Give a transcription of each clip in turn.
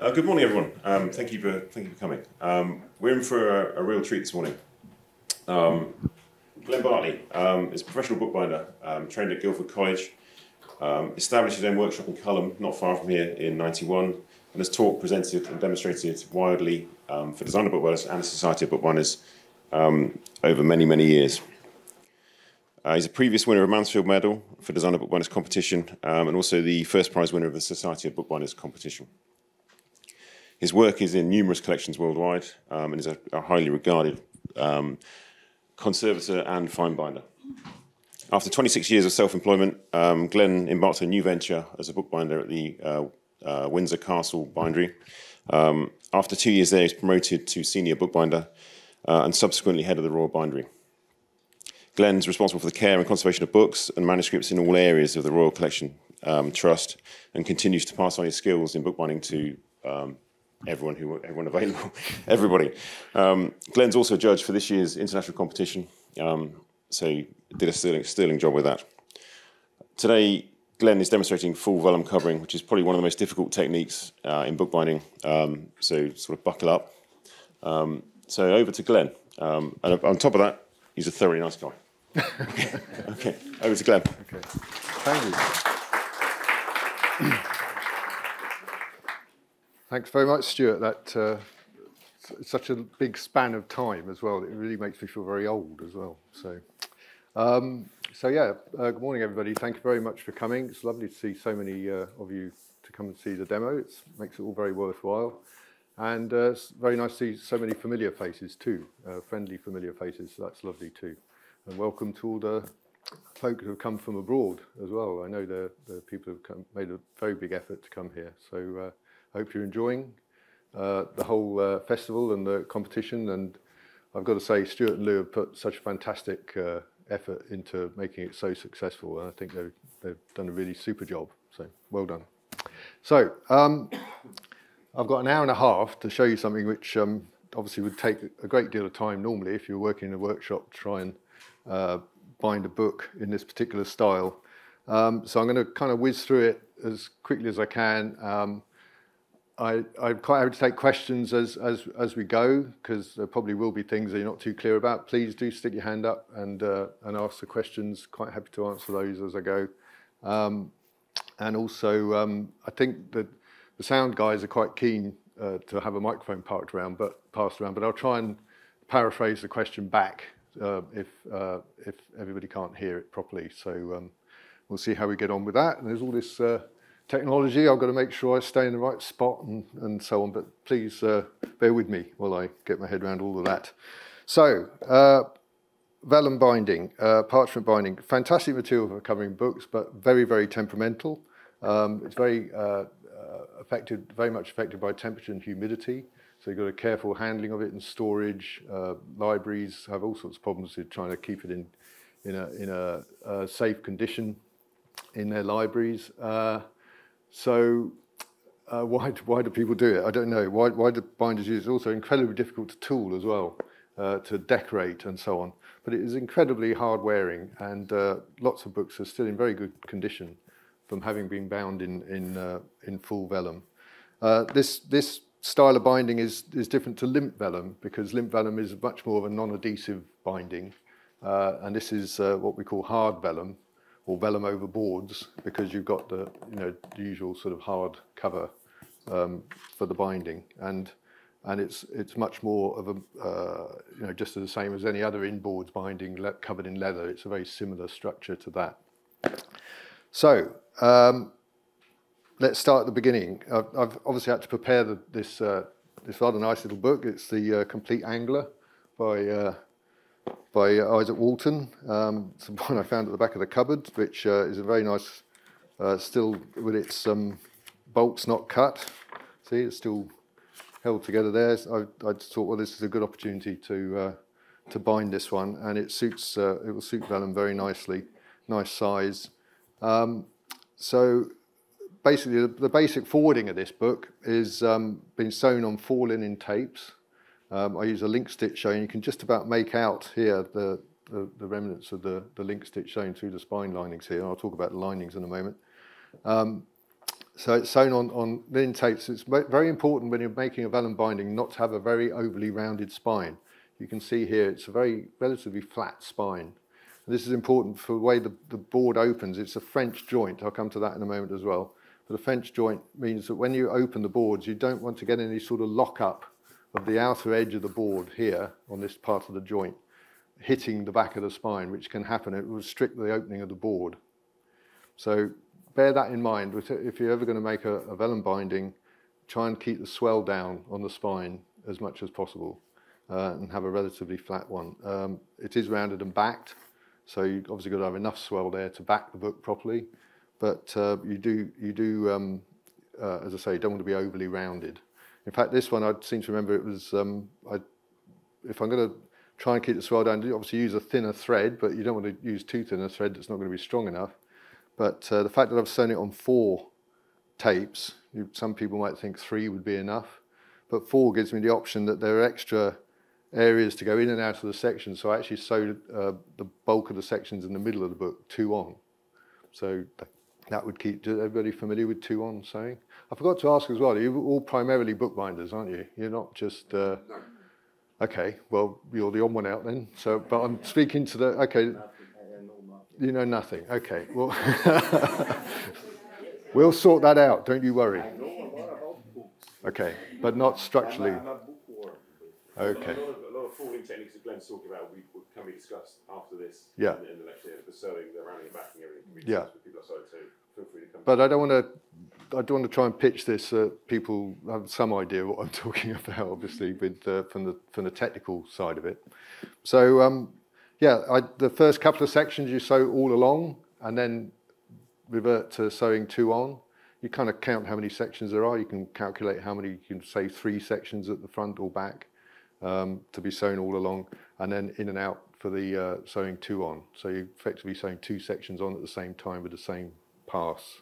Uh, good morning, everyone. Um, thank you for thank you for coming. Um, we're in for a, a, real treat this morning. Um, Glenn Bartley um, is a professional bookbinder, um, trained at Guildford College, um, established his own workshop in Culham, not far from here, in '91, and has taught, presented, and demonstrated widely for designer bookbinders and the Society of Bookbinders over many many years. Uh, he's a previous winner of Mansfield Medal for Designer Bookbinders competition and also the first prize winner of the Society of Bookbinders competition. His work is in numerous collections worldwide um, and is a, a highly regarded um, conservator and fine binder. After 26 years of self-employment, um, Glenn embarked on a new venture as a bookbinder at the uh, uh, Windsor Castle Bindery. Um, after two years there, he was promoted to senior bookbinder uh, and subsequently head of the Royal Bindery. Glenn's responsible for the care and conservation of books and manuscripts in all areas of the Royal Collection um, Trust and continues to pass on his skills in bookbinding to um, everyone who everyone available, everybody. Um, Glenn's also a judge for this year's international competition, um, so he did a sterling, sterling job with that. Today, Glenn is demonstrating full vellum covering, which is probably one of the most difficult techniques uh, in bookbinding. Um, so sort of buckle up. Um, so over to Glenn, um, and on top of that, he's a thoroughly nice guy. okay. okay, over to Glenn. Okay, thank you. Thanks very much, Stuart. That uh, such a big span of time as well. It really makes me feel very old as well. So, um, so yeah. Uh, good morning, everybody. Thank you very much for coming. It's lovely to see so many uh, of you to come and see the demo. It makes it all very worthwhile, and uh, it's very nice to see so many familiar faces too, uh, friendly, familiar faces. So that's lovely too. And welcome to all the folk who have come from abroad as well. I know the, the people who have come, made a very big effort to come here. So uh, hope you're enjoying uh, the whole uh, festival and the competition. And I've got to say, Stuart and Lou have put such a fantastic uh, effort into making it so successful. And I think they've, they've done a really super job. So well done. So um, I've got an hour and a half to show you something which um, obviously would take a great deal of time normally if you're working in a workshop to try and uh, bind a book in this particular style. Um, so I'm going to kind of whiz through it as quickly as I can. Um, I, I'm quite happy to take questions as, as, as we go, because there probably will be things that you're not too clear about. Please do stick your hand up and, uh, and ask the questions. Quite happy to answer those as I go. Um, and also, um, I think that the sound guys are quite keen uh, to have a microphone parked around, but passed around. But I'll try and paraphrase the question back uh, if uh, if everybody can't hear it properly. So um, we'll see how we get on with that. And there's all this uh, technology. I've got to make sure I stay in the right spot and, and so on. But please uh, bear with me while I get my head around all of that. So, uh, vellum binding, uh, parchment binding, fantastic material for covering books, but very, very temperamental. Um, it's very uh, uh, affected, very much affected by temperature and humidity. So you've got a careful handling of it and storage. Uh, libraries have all sorts of problems with trying to keep it in, in, a, in a, a safe condition in their libraries. So uh, why, why do people do it? I don't know. Why, why do binders use it? It's also incredibly difficult to tool as well, uh, to decorate and so on. But it is incredibly hard wearing and uh, lots of books are still in very good condition from having been bound in, in, uh, in full vellum. Uh, this, this style of binding is, is different to limp vellum because limp vellum is much more of a non-adhesive binding. Uh, and this is what we call hard vellum, or vellum over boards because you've got the you know the usual sort of hard cover um, for the binding and and it's it's much more of a uh, you know just the same as any other inboards binding covered in leather. It's a very similar structure to that. So um, let's start at the beginning. I've, I've obviously had to prepare the, this uh, this rather nice little book. It's the uh, Compleat Angler by uh, by Izaak Walton. Um, it's one I found at the back of the cupboard, which uh, is a very nice, uh, still with its um, bolts not cut. See, it's still held together there. I, I just thought, well, this is a good opportunity to uh, to bind this one, and it suits. Uh, it will suit vellum very nicely. Nice size. Um, so basically, the, the, basic forwarding of this book is um, been sewn on four linen tapes. Um, I use a link stitch showing. You can just about make out here the, the, the remnants of the, the link stitch shown through the spine linings here. I'll talk about the linings in a moment. Um, so it's sewn on, on linen tapes. It's very important when you're making a vellum binding not to have a very overly rounded spine. You can see here it's a very relatively flat spine. And this is important for the way the, the board opens. It's a French joint. I'll come to that in a moment as well. But a French joint means that when you open the boards, you don't want to get any sort of lock-up of the outer edge of the board here on this part of the joint hitting the back of the spine, which can happen. It will restrict the opening of the board. So bear that in mind. If you're ever going to make a, a vellum binding, try and keep the swell down on the spine as much as possible uh, and have a relatively flat one. Um, it is rounded and backed, so you obviously got to have enough swell there to back the book properly. But uh, you do, you do um, uh, as I say, don't want to be overly rounded. In fact, this one I seem to remember it was, um, I, if I'm going to try and keep the swell down, obviously use a thinner thread, but you don't want to use too thin a thread that's not going to be strong enough. But uh, the fact that I've sewn it on four tapes, you, some people might think three would be enough, but four gives me the option that there are extra areas to go in and out of the section. So I actually sewed uh, the bulk of the sections in the middle of the book, two on. So that would keep everybody familiar with two on sewing. I forgot to ask as well, you're all primarily bookbinders, aren't you? You're not just... Uh, no. Okay, well, you're the odd one out then. So, but I'm speaking to the... Okay, you know nothing. Okay. Well, we'll sort that out. Don't you worry. Okay, but not structurally. Okay. A lot, of, a lot of folding techniques that Glenn's talking about we, can be discussed after this. Yeah. In, the year, the sewing, the rounding and backing, everything can be discussed yeah. with people outside. So feel free to come. But I don't want to. I don't want to try and pitch this. so people have some idea what I'm talking about, obviously, with uh, from the from the technical side of it. So um, yeah, I, the first couple of sections you sew all along and then revert to sewing two on. You kind of count how many sections there are. You can calculate how many, you can say three sections at the front or back um, to be sewn all along and then in and out for the uh, sewing two on. So you're effectively sewing two sections on at the same time with the same pass.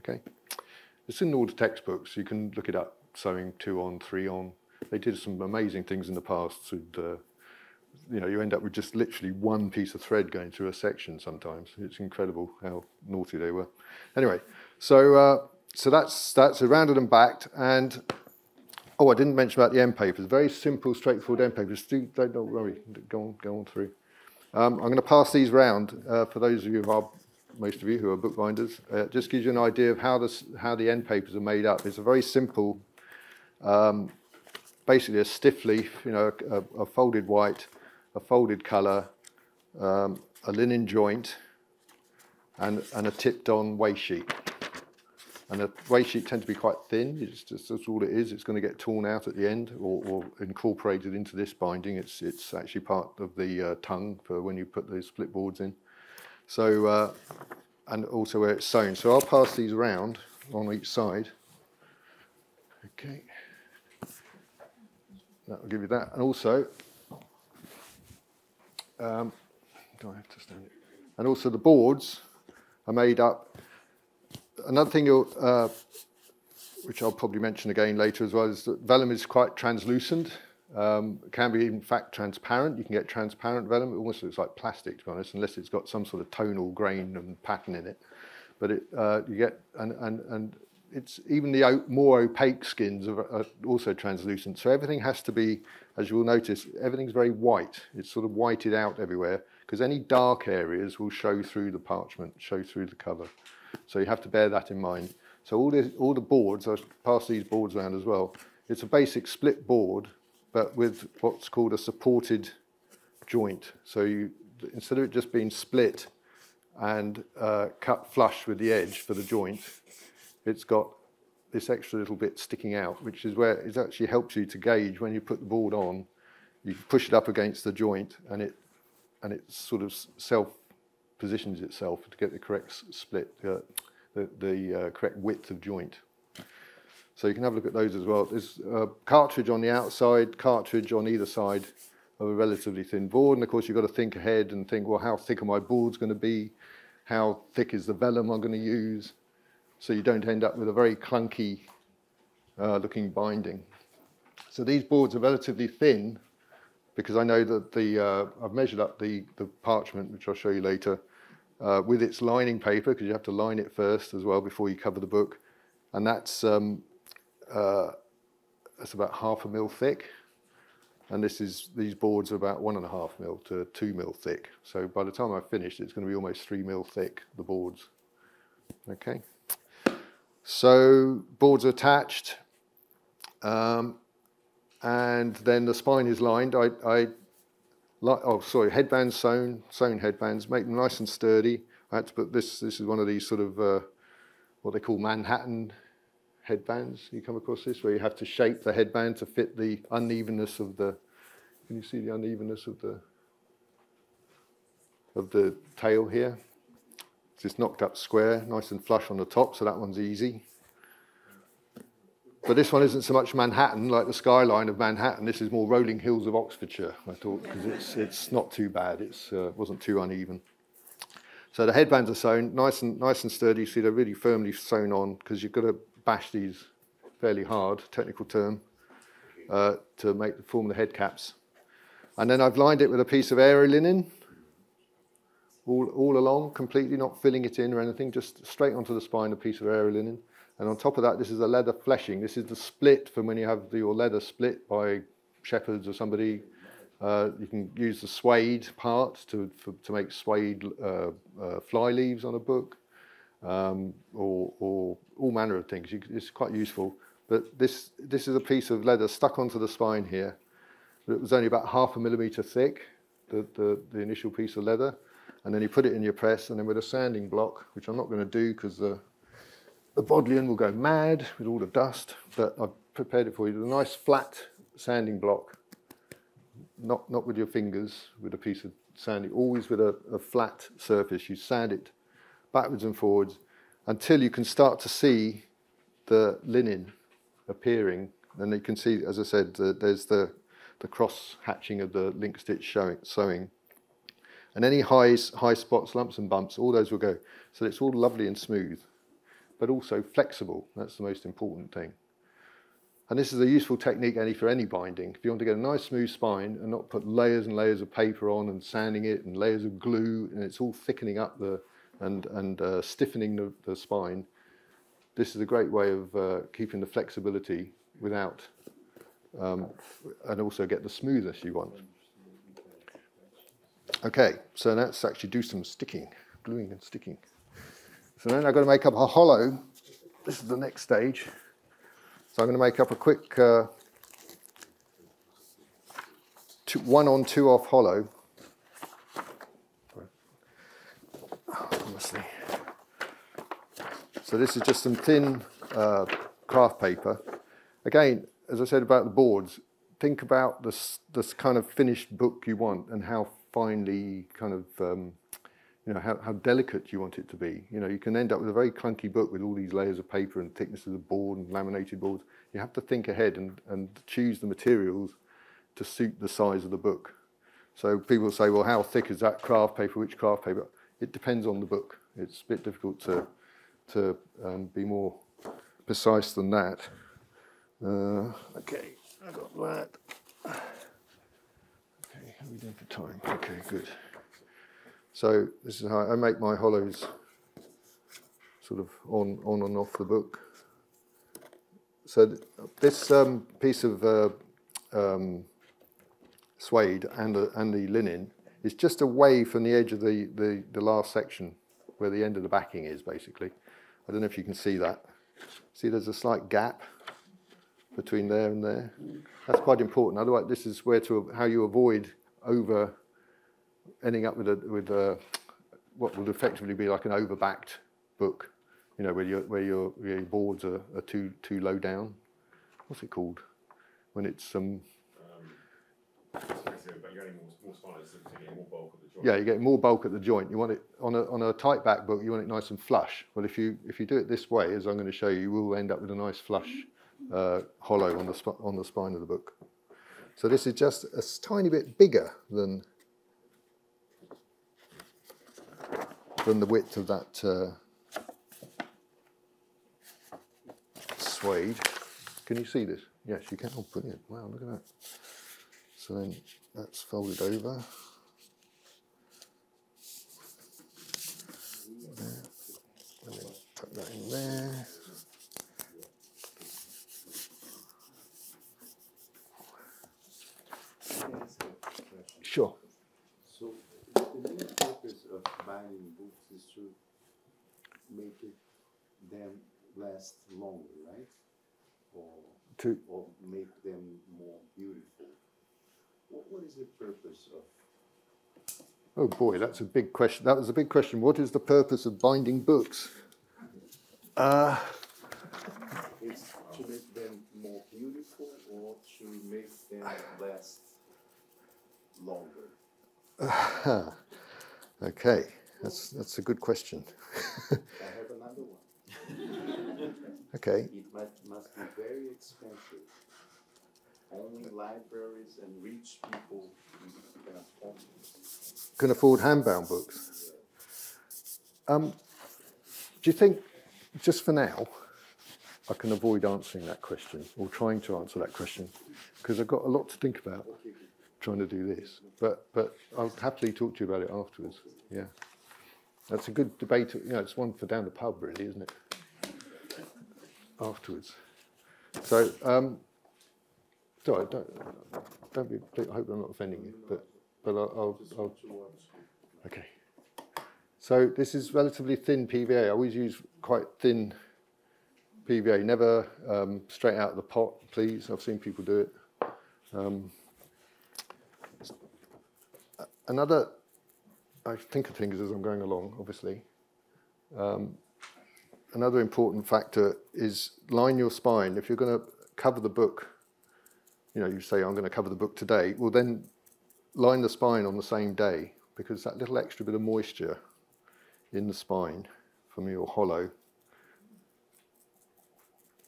Okay, It's in all the textbooks. You can look it up, sewing two on, three on. They did some amazing things in the past with uh, you know, you end up with just literally one piece of thread going through a section sometimes. It's incredible how naughty they were. Anyway, so uh, so that's that's rounded and backed. And oh, I didn't mention about the end papers. Very simple, straightforward end papers. Do, don't, don't worry. Go on, go on through. Um, I'm going to pass these round uh, for those of you who are most of you who are bookbinders. Uh, just gives you an idea of how this how the end papers are made up. It's a very simple. Um, basically a stiff leaf, you know, a, a folded white, a folded colour, um, a linen joint, and, and a tipped on waste sheet. And the waste sheet tends to be quite thin, it's just that's all it is. It's going to get torn out at the end or, or incorporated into this binding. It's, it's actually part of the uh, tongue for when you put the split boards in. So, uh, and also where it's sewn. So I'll pass these around on each side. Okay. That will give you that. And also, um, do I have to stand it? And also the boards are made up. Another thing uh, which I'll probably mention again later as well, is that vellum is quite translucent. Um, can be in fact transparent. You can get transparent vellum. It almost looks like plastic, to be honest, unless it's got some sort of tonal grain and pattern in it. But it, uh, you get, and, and, and it's even the more opaque skins are, are, also translucent. So everything has to be, as you will notice, everything's very white. It's sort of whited out everywhere because any dark areas will show through the parchment, show through the cover. So you have to bear that in mind. So all, this, all the boards, I'll pass these boards around as well. It's a basic split board, but with what's called a supported joint. So you, instead of it just being split and uh, cut flush with the edge for the joint, it's got this extra little bit sticking out, which is where it actually helps you to gauge when you put the board on, you push it up against the joint and it, and it sort of self positions itself to get the correct split, uh, the, the uh, correct width of joint. So you can have a look at those as well. There's a cartridge on the outside, cartridge on either side of a relatively thin board. And of course, you've got to think ahead and think, well, how thick are my boards going to be? How thick is the vellum I'm going to use? so you don't end up with a very clunky uh, looking binding. So these boards are relatively thin because I know that the uh, I've measured up the, the parchment, which I'll show you later, uh, with its lining paper, because you have to line it first as well before you cover the book. and that's um, uh, that's about half a mil thick. And this is these boards are about one and a half mil to two mil thick. So by the time I've finished, it's going to be almost three mil thick. The boards. Okay. So boards are attached, um, and then the spine is lined. I, I oh sorry, headbands sewn, sewn headbands, make them nice and sturdy. I had to put this. This is one of these sort of uh, what they call Manhattan headbands. You come across this where you have to shape the headband to fit the unevenness of the. Can you see the unevenness of the of the tail here? It's just knocked up square, nice and flush on the top, so that one's easy. But this one isn't so much Manhattan, like the skyline of Manhattan. This is more rolling hills of Oxfordshire, I thought, because it's, it's not too bad. It uh, wasn't too uneven. So the headbands are sewn, nice and, nice and sturdy. See, they're really firmly sewn on, because you've got to bash these fairly hard, technical term, uh, to make the form the head caps. And then I've lined it with a piece of aero linen, all, all along, completely not filling it in or anything, just straight onto the spine, a piece of aero linen. And on top of that, this is a leather fleshing. This is the split from when you have the, your leather split by shepherds or somebody. Uh, you can use the suede part to, for, to make suede uh, uh, fly leaves on a book um, or, or, all manner of things. You, it's quite useful. But this, this is a piece of leather stuck onto the spine here. It was only about half a millimetre thick, the, the, the initial piece of leather. And then you put it in your press, and then with a sanding block, which I'm not going to do because the the Bodleian will go mad with all the dust, but I've prepared it for you. A nice flat sanding block, not, not with your fingers, with a piece of sanding, always with a, a flat surface. You sand it backwards and forwards until you can start to see the linen appearing. And you can see, as I said, uh, there's the, the cross hatching of the link stitch showing, sewing. And any high, high spots, lumps and bumps, all those will go. So it's all lovely and smooth but also flexible. That's the most important thing. And this is a useful technique any for any binding. If you want to get a nice smooth spine and not put layers and layers of paper on and sanding it and layers of glue and it's all thickening up the and, and uh, stiffening the, the, spine, this is a great way of uh, keeping the flexibility without um, and also get the smoothness you want. Okay, so let's actually do some sticking, gluing and sticking. So then I've got to make up a hollow. This is the next stage. So I'm going to make up a quick uh, two, one on, two off hollow. So this is just some thin uh, craft paper. Again, as I said about the boards, think about this, this kind of finished book you want and how finely kind of um, you know, how, how delicate you want it to be. You know, you can end up with a very clunky book with all these layers of paper and thicknesses of the board and laminated boards. You have to think ahead and, and choose the materials to suit the size of the book. So people say, well, how thick is that craft paper? Which craft paper? It depends on the book. It's a bit difficult to, to um, be more precise than that. Uh, okay, I got that. Okay, how are we doing for time? Okay, good. So this is how I make my hollows sort of on, on and off the book. So th this um, piece of uh, um, suede and the, and the linen is just away from the edge of the, the, the last section where the end of the backing is basically. I don't know if you can see that. See there's a slight gap between there and there. That's quite important. Otherwise this is where to how you avoid over ending up with a with a what would effectively be like an overbacked book, you know, where your where your, your boards are, are too too low down. What's it called? When it's um. Yeah, you're getting more bulk at the joint. You want it on a on a tight back book. You want it nice and flush. Well, if you if you do it this way, as I'm going to show you, you will end up with a nice flush uh, hollow on the on the spine of the book. So this is just a tiny bit bigger than than the width of that uh, suede. Can you see this? Yes, you can. Oh, brilliant. Wow, look at that. So then that's folded over. There. And then tuck that in there. Sure. So the main purpose of buying books is to make it, them last longer, right? Or, to, or make them more beautiful. What, what is the purpose of, oh boy, that's a big question. That was a big question. What is the purpose of binding books? Uh, is to make them more beautiful or to make them last longer? okay, that's, that's a good question. I have another one. okay, It must, must be very expensive. Only libraries and rich people can afford handbound books. Um, do you think, just for now, I can avoid answering that question or trying to answer that question because I've got a lot to think about trying to do this. But but I'll happily talk to you about it afterwards. Yeah, that's a good debate. You know, it's one for down the pub, really, isn't it? Afterwards. So, um, sorry, don't don't be. I hope I'm not offending you, but but I'll, I'll, I'll Okay. So this is relatively thin PVA. I always use quite thin PVA, never um, straight out of the pot, please. I've seen people do it. Um, another, I think of things as I'm going along, obviously. Um, another important factor is line your spine. If you're going to cover the book, you know, you say, I'm going to cover the book today, well then line the spine on the same day because that little extra bit of moisture in the spine from your hollow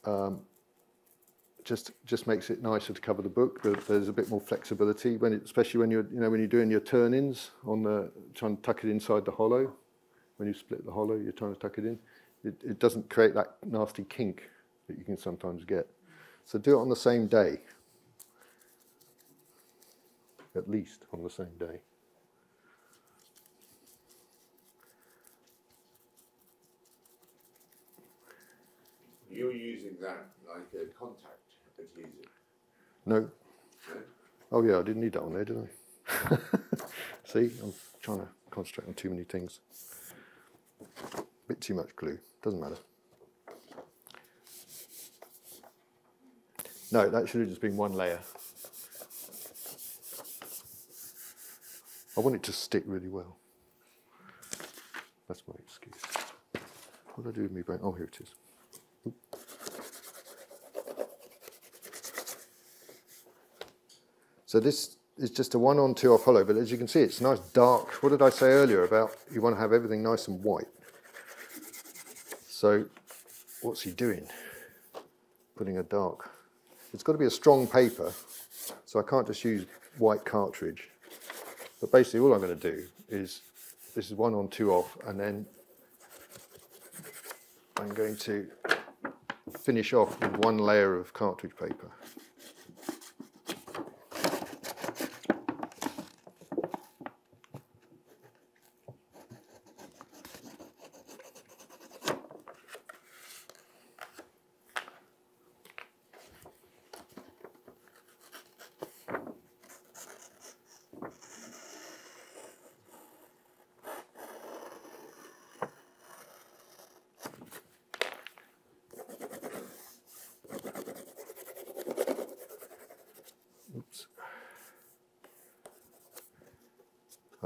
um, just just makes it nicer to cover the book. There's a bit more flexibility when, it, especially when you're you know when you're doing your turn-ins on the trying to tuck it inside the hollow. When you split the hollow, you're trying to tuck it in. It, it doesn't create that nasty kink that you can sometimes get. So do it on the same day, at least on the same day. You're using that like a contact adhesive. No. no? Oh yeah, I didn't need that on there, did I? See, I'm trying to concentrate on too many things. A Bit too much glue. Doesn't matter. No, that should have just been one layer. I want it to stick really well. That's my excuse. What do I do with me brain? Oh, here it is. So this is just a one on two off hollow, but as you can see, it's nice dark. What did I say earlier about you want to have everything nice and white? So what's he doing? Putting a dark. It's got to be a strong paper, so I can't just use white cartridge. But basically all I'm going to do is, this is one on two off, and then I'm going to finish off with one layer of cartridge paper.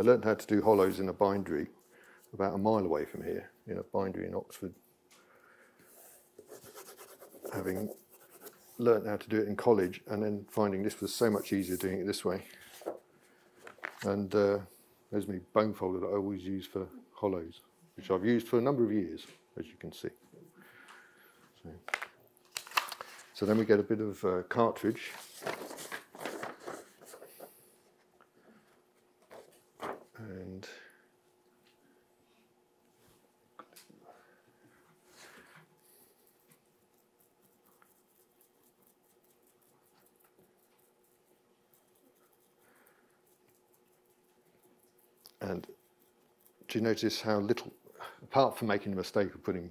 Learned how to do hollows in a bindery about a mile away from here, in a bindery in Oxford. Having learnt how to do it in college and then finding this was so much easier doing it this way. And uh, there's my bone folder that I always use for hollows, which I've used for a number of years, as you can see. So, so then we get a bit of uh, cartridge. Notice how little, apart from making the mistake of putting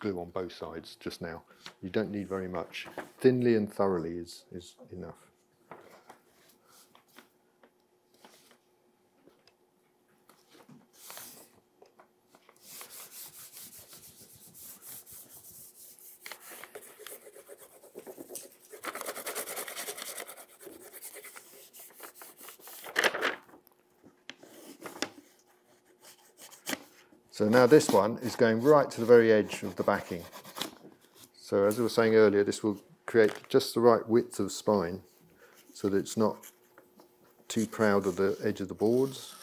glue on both sides just now, you don't need very much. Thinly and thoroughly is, is enough. So now this one is going right to the very edge of the backing. So as I was saying earlier, this will create just the right width of spine so that it's not too proud of the edge of the boards.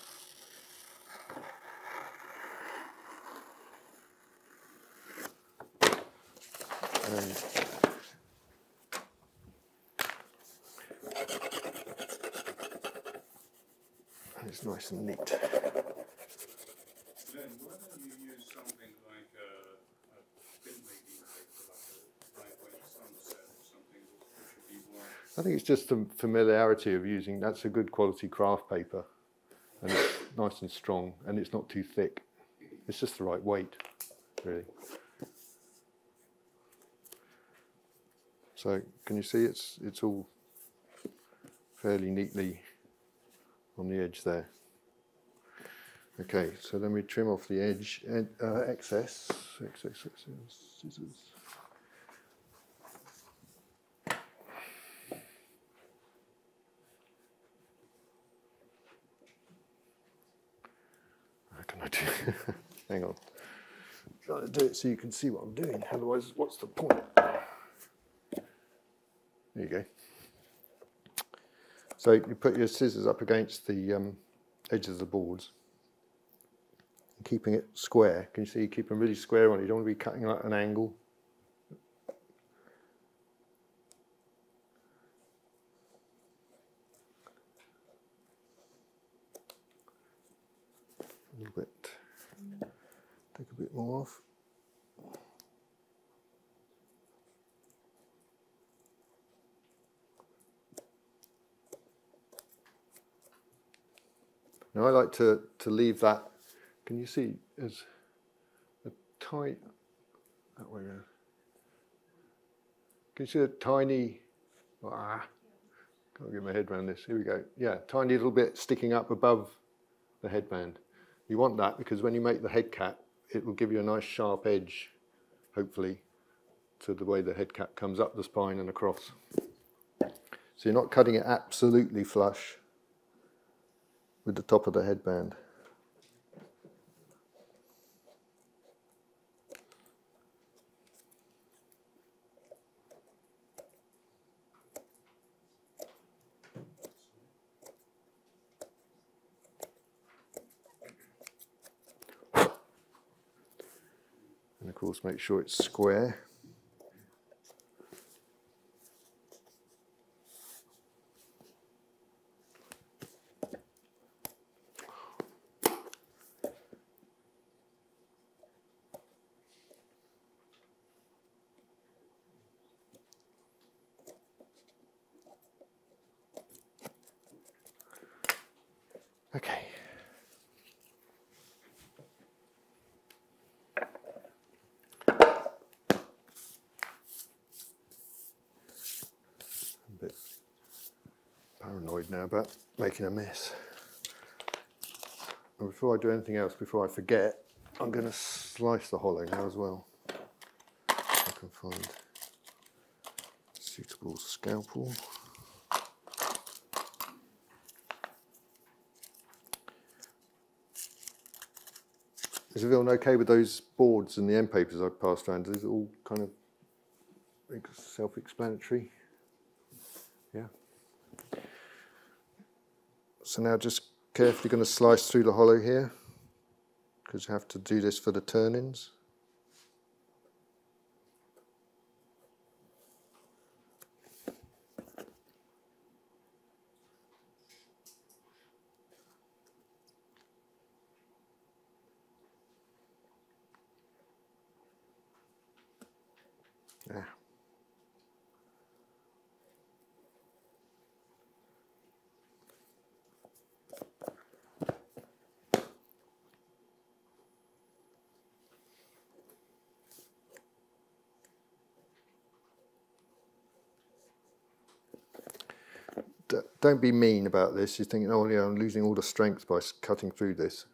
And it's nice and neat. Then why don't you use something like a, a printmaking paper, like a lightweight Somerset or something, which would be more I think it's just the familiarity of using. That's a good quality craft paper, and it's nice and strong, and it's not too thick. It's just the right weight, really. So can you see it's it's all fairly neatly on the edge there. Okay, so then we trim off the edge and uh, excess, excess, excess, scissors. How can I do? Hang on. trying to do it so you can see what I'm doing. Otherwise, what's the point? There you go. So you put your scissors up against the um, edges of the boards, keeping it square. Can you see? You keep them really square on. it. You don't want to be cutting at an angle. A little bit. Take a bit more off. Now I like to, to leave that, can you see, as a tight, that way around. Can you see a tiny, ah, can't get my head around this, here we go. Yeah, tiny little bit sticking up above the headband. You want that because when you make the head cap, it will give you a nice sharp edge, hopefully, to the way the head cap comes up the spine and across. So you're not cutting it absolutely flush with the top of the headband. Of course make sure it's square. Okay. a bit paranoid now about making a mess. And before I do anything else, before I forget, I'm going to slice the hollow now as well. I can find a suitable scalpel. Is everyone okay with those boards and the end papers I've passed around? Is it all kind of self-explanatory? Yeah. So now just carefully going to slice through the hollow here because you have to do this for the turn-ins. Yeah. D- Don't be mean about this. You're thinking, oh, yeah, I'm losing all the strength by cutting through this.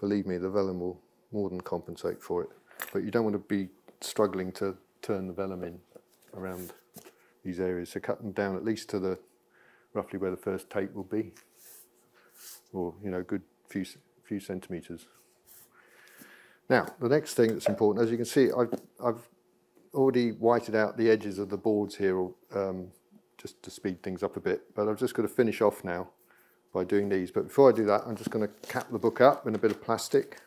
Believe me, the vellum will more than compensate for it. But you don't want to be struggling to turn the vellum in around these areas. So cut them down at least to the roughly where the first tape will be, or you know, good few few centimeters. Now, the next thing that's important, as you can see, I've, I've already whited out the edges of the boards here um, just to speed things up a bit, but I've just got to finish off now by doing these. But before I do that, I'm just going to cap the book up in a bit of plastic.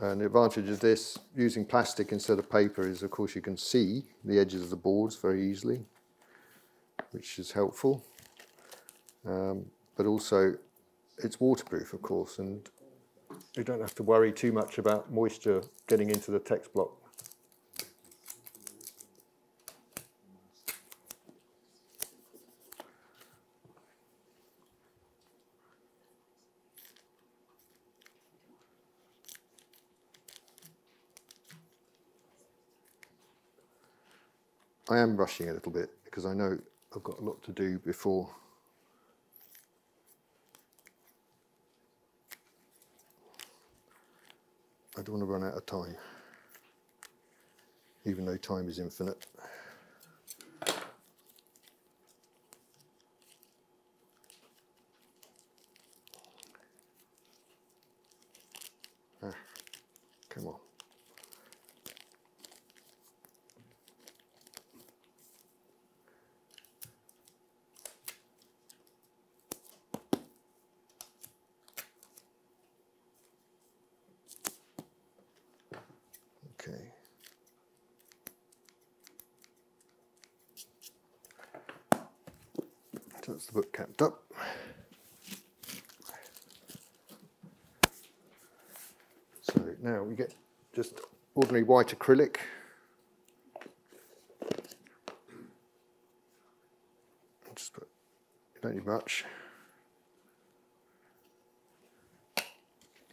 And the advantage of this, using plastic instead of paper, is of course you can see the edges of the boards very easily, which is helpful. Um, but also, it's waterproof, of course, and you don't have to worry too much about moisture getting into the text block. I am rushing a little bit because I know I've got a lot to do before. Don't want to run out of time, even though time is infinite. Ah, come on. Okay. So that's the book capped up. So now we get just ordinary white acrylic. Just put, don't need much.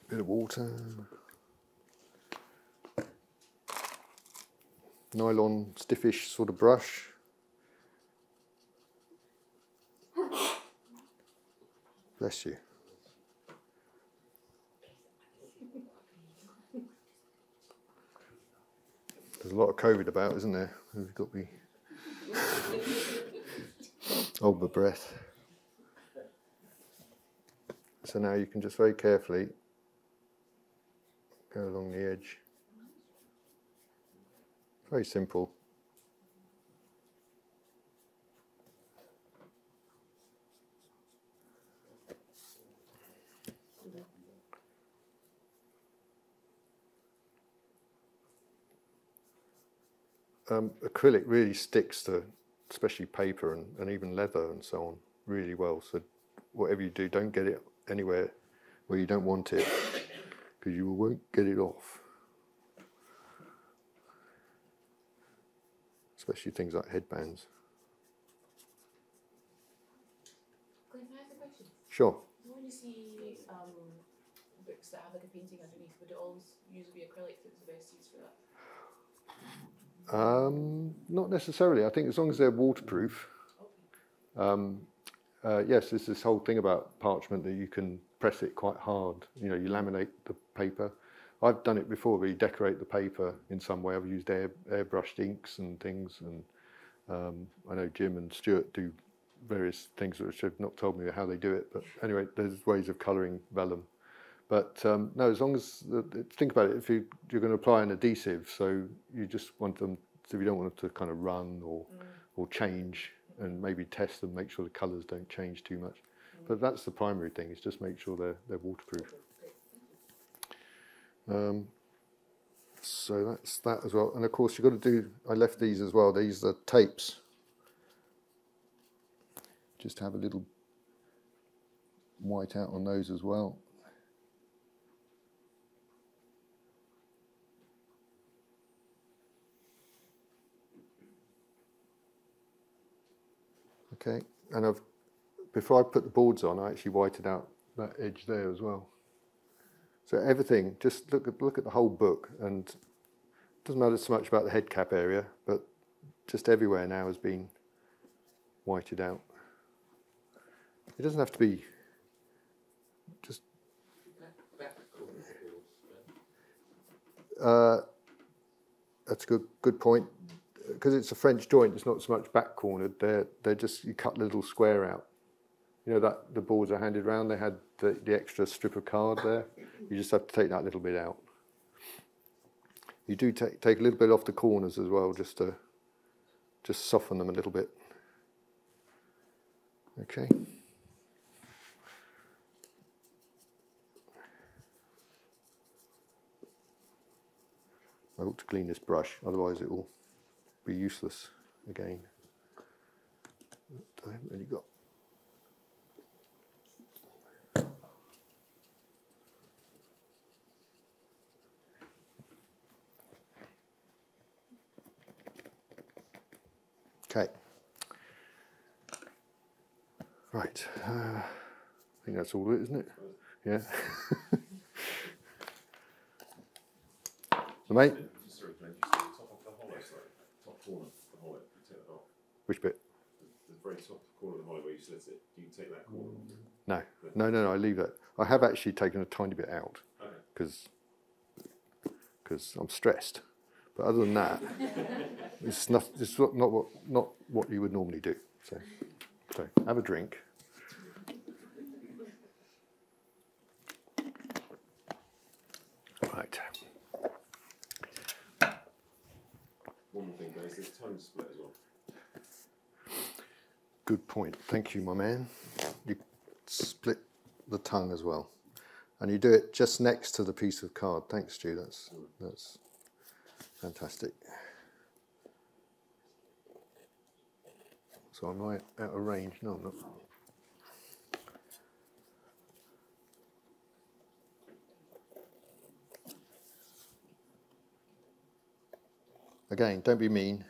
Bit of water. nylon stiffish sort of brush. Bless you. A lot of COVID about, isn't there? We've got be hold the breath. So now you can just very carefully go along the edge. Very simple. Um, acrylic really sticks to especially paper and, and even leather and so on really well. So whatever you do, don't get it anywhere where you don't want it because you won't get it off. especially things like headbands. Glenn, can I ask a question? Sure. When you see um, books that have like a painting underneath, would it always usually be acrylic that's the best use for that? Um, not necessarily. I think as long as they're waterproof. Um, uh, yes, there's this whole thing about parchment that you can press it quite hard. You know, you laminate the paper. I've done it before where you decorate the paper in some way. I've used air, airbrushed inks and things, and um, I know Jim and Stuart do various things which have not told me how they do it. But anyway, there's ways of colouring vellum. But um, no, as long as the, think about it, if you, you're going to apply an adhesive, so you just want them, so you don't want them to kind of run or mm. or change, and maybe test them, make sure the colours don't change too much. Mm. But that's the primary thing: is just make sure they're they're waterproof. Um, so that's that as well. And of course, you've got to do, I left these as well. These are tapes. Just have a little white out on those as well. Okay, and I've, before I put the boards on, I actually whited out that edge there as well. So everything, just look at, look at the whole book, and it doesn't matter so much about the head cap area, but just everywhere now has been whited out. It doesn't have to be just. Uh, that's a good good point. Because it's a French joint, it's not so much back cornered. They're they're just you cut the little square out. You know that the boards are handed round. They had the, the extra strip of card there. You just have to take that little bit out. You do take take a little bit off the corners as well, just to just soften them a little bit. Okay. I ought to clean this brush, otherwise it will be useless again. I haven't really got. Okay. Right. Uh, I think that's all of it, isn't it? Yeah. the mate. Sorry, can I just top of the hollow, sorry, top corner of the hollow, you take that off. Which bit? The, very top corner of the where you slit it, do you take that corner off? No, no, no, no. I leave that. I have actually taken a tiny bit out because because I'm stressed. But other than that, it's not. It's not, not what not what you would normally do. So, so have a drink. Right. One more thing, guys, there's tongue split as well. Good point. Thank you, my man. You split the tongue as well, and you do it just next to the piece of card. Thanks, Stu. That's that's fantastic. So am I out of range? No, I'm not. Again, don't be mean.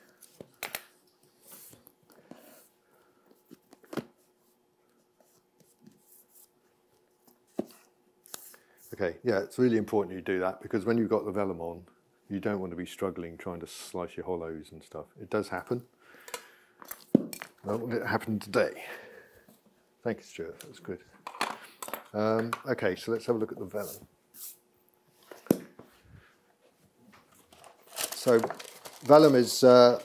Okay, yeah, it's really important you do that because when you've got the vellum on, you don't want to be struggling trying to slice your hollows and stuff. It does happen. Well, it happened today. Thank you, Stuart. That's good. Um, okay, so let's have a look at the vellum. So, vellum is uh,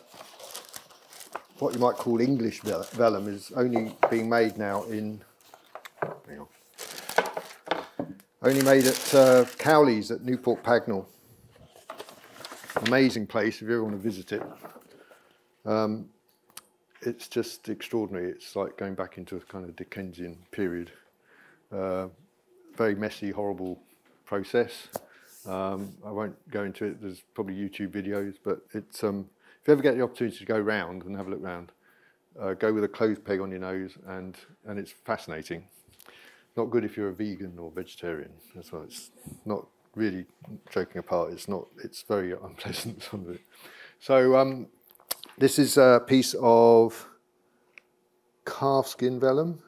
what you might call English vellum. is only being made now in. Hang on. Only made at uh, Cowley's at Newport Pagnell. Amazing place if you ever want to visit it. Um, it's just extraordinary. It's like going back into a kind of Dickensian period. Uh, very messy, horrible process. Um, I won't go into it. There's probably YouTube videos, but it's um, if you ever get the opportunity to go round and have a look round, uh, go with a clothes peg on your nose, and and it's fascinating. Not good if you're a vegan or vegetarian. That's why it's not really joking apart. It's not. It's very unpleasant. Some of it. So um, this is a piece of calf skin vellum.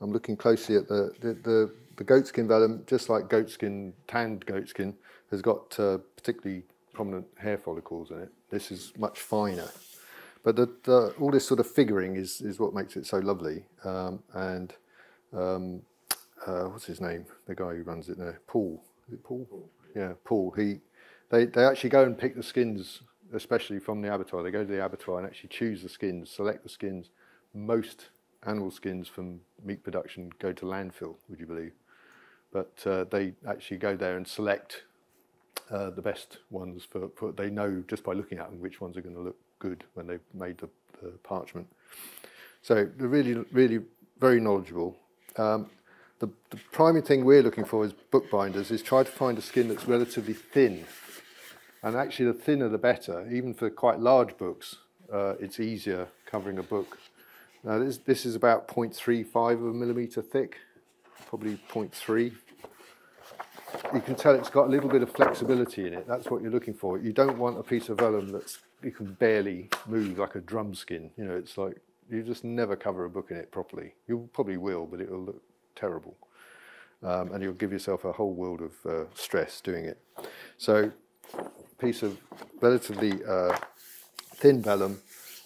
I'm looking closely at the the, the, the goat skin vellum, just like goat skin, tanned goat skin, has got uh, particularly prominent hair follicles in it. This is much finer. But the, the, all this sort of figuring is, is what makes it so lovely. Um, and um, uh, what's his name? The guy who runs it there, Paul. Is it Paul? Yeah, Paul. He, they, they actually go and pick the skins, especially from the abattoir. They go to the abattoir and actually choose the skins, select the skins. Most animal skins from meat production go to landfill, would you believe? But uh, they actually go there and select uh, the best ones for, for, they know just by looking at them which ones are going to look good when they've made the, the parchment. So they're really, really very knowledgeable. Um, the, the primary thing we're looking for as bookbinders is try to find a skin that's relatively thin. And actually, the thinner the better. Even for quite large books, uh, it's easier covering a book. Now, this, this is about 0.35 of a millimetre thick, probably 0.3. You can tell it's got a little bit of flexibility in it. That's what you're looking for. You don't want a piece of vellum that's you can barely move like a drum skin. You know, it's like you just never cover a book in it properly. You probably will, but it will look terrible. Um, and you'll give yourself a whole world of uh, stress doing it. So, piece of relatively uh, thin vellum,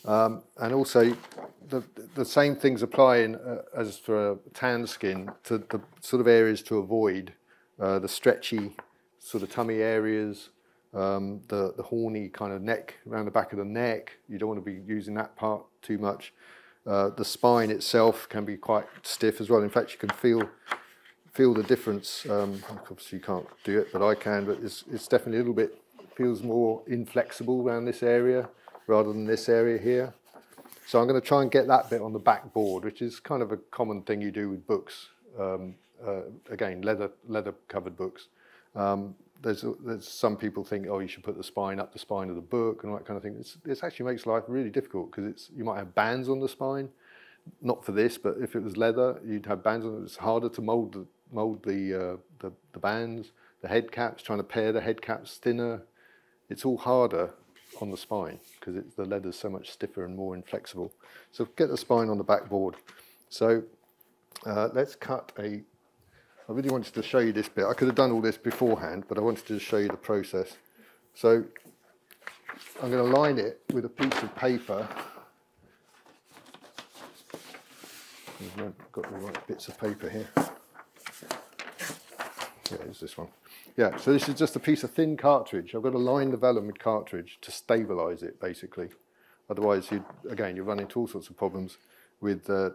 um, and also the, the same things apply in, uh, as for tan skin to the sort of areas to avoid, uh, the stretchy sort of tummy areas, Um, the, the horny kind of neck around the back of the neck, you don't want to be using that part too much. Uh, the spine itself can be quite stiff as well. In fact, you can feel feel the difference. Um, obviously, you can't do it, but I can. But it's, it's definitely a little bit feels more inflexible around this area rather than this area here. So I'm going to try and get that bit on the backboard, which is kind of a common thing you do with books. Um, uh, again, leather leather covered books. Um, there's, there's some people think, oh, you should put the spine up the spine of the book and all that kind of thing. It's, this actually makes life really difficult because it's you might have bands on the spine, not for this, but if it was leather, you'd have bands on it. It's harder to mold the mold the uh, the, the bands, the head caps, trying to pair the head caps thinner. It's all harder on the spine because the leather's so much stiffer and more inflexible. So get the spine on the backboard. So uh, let's cut a I really wanted to show you this bit. I could have done all this beforehand, but I wanted to show you the process. So I'm going to line it with a piece of paper. I've got the right bits of paper here. Yeah, it's this one. Yeah, so this is just a piece of thin cartridge. I've got to line the vellum with cartridge to stabilise it, basically. Otherwise, you again, you run into all sorts of problems with uh,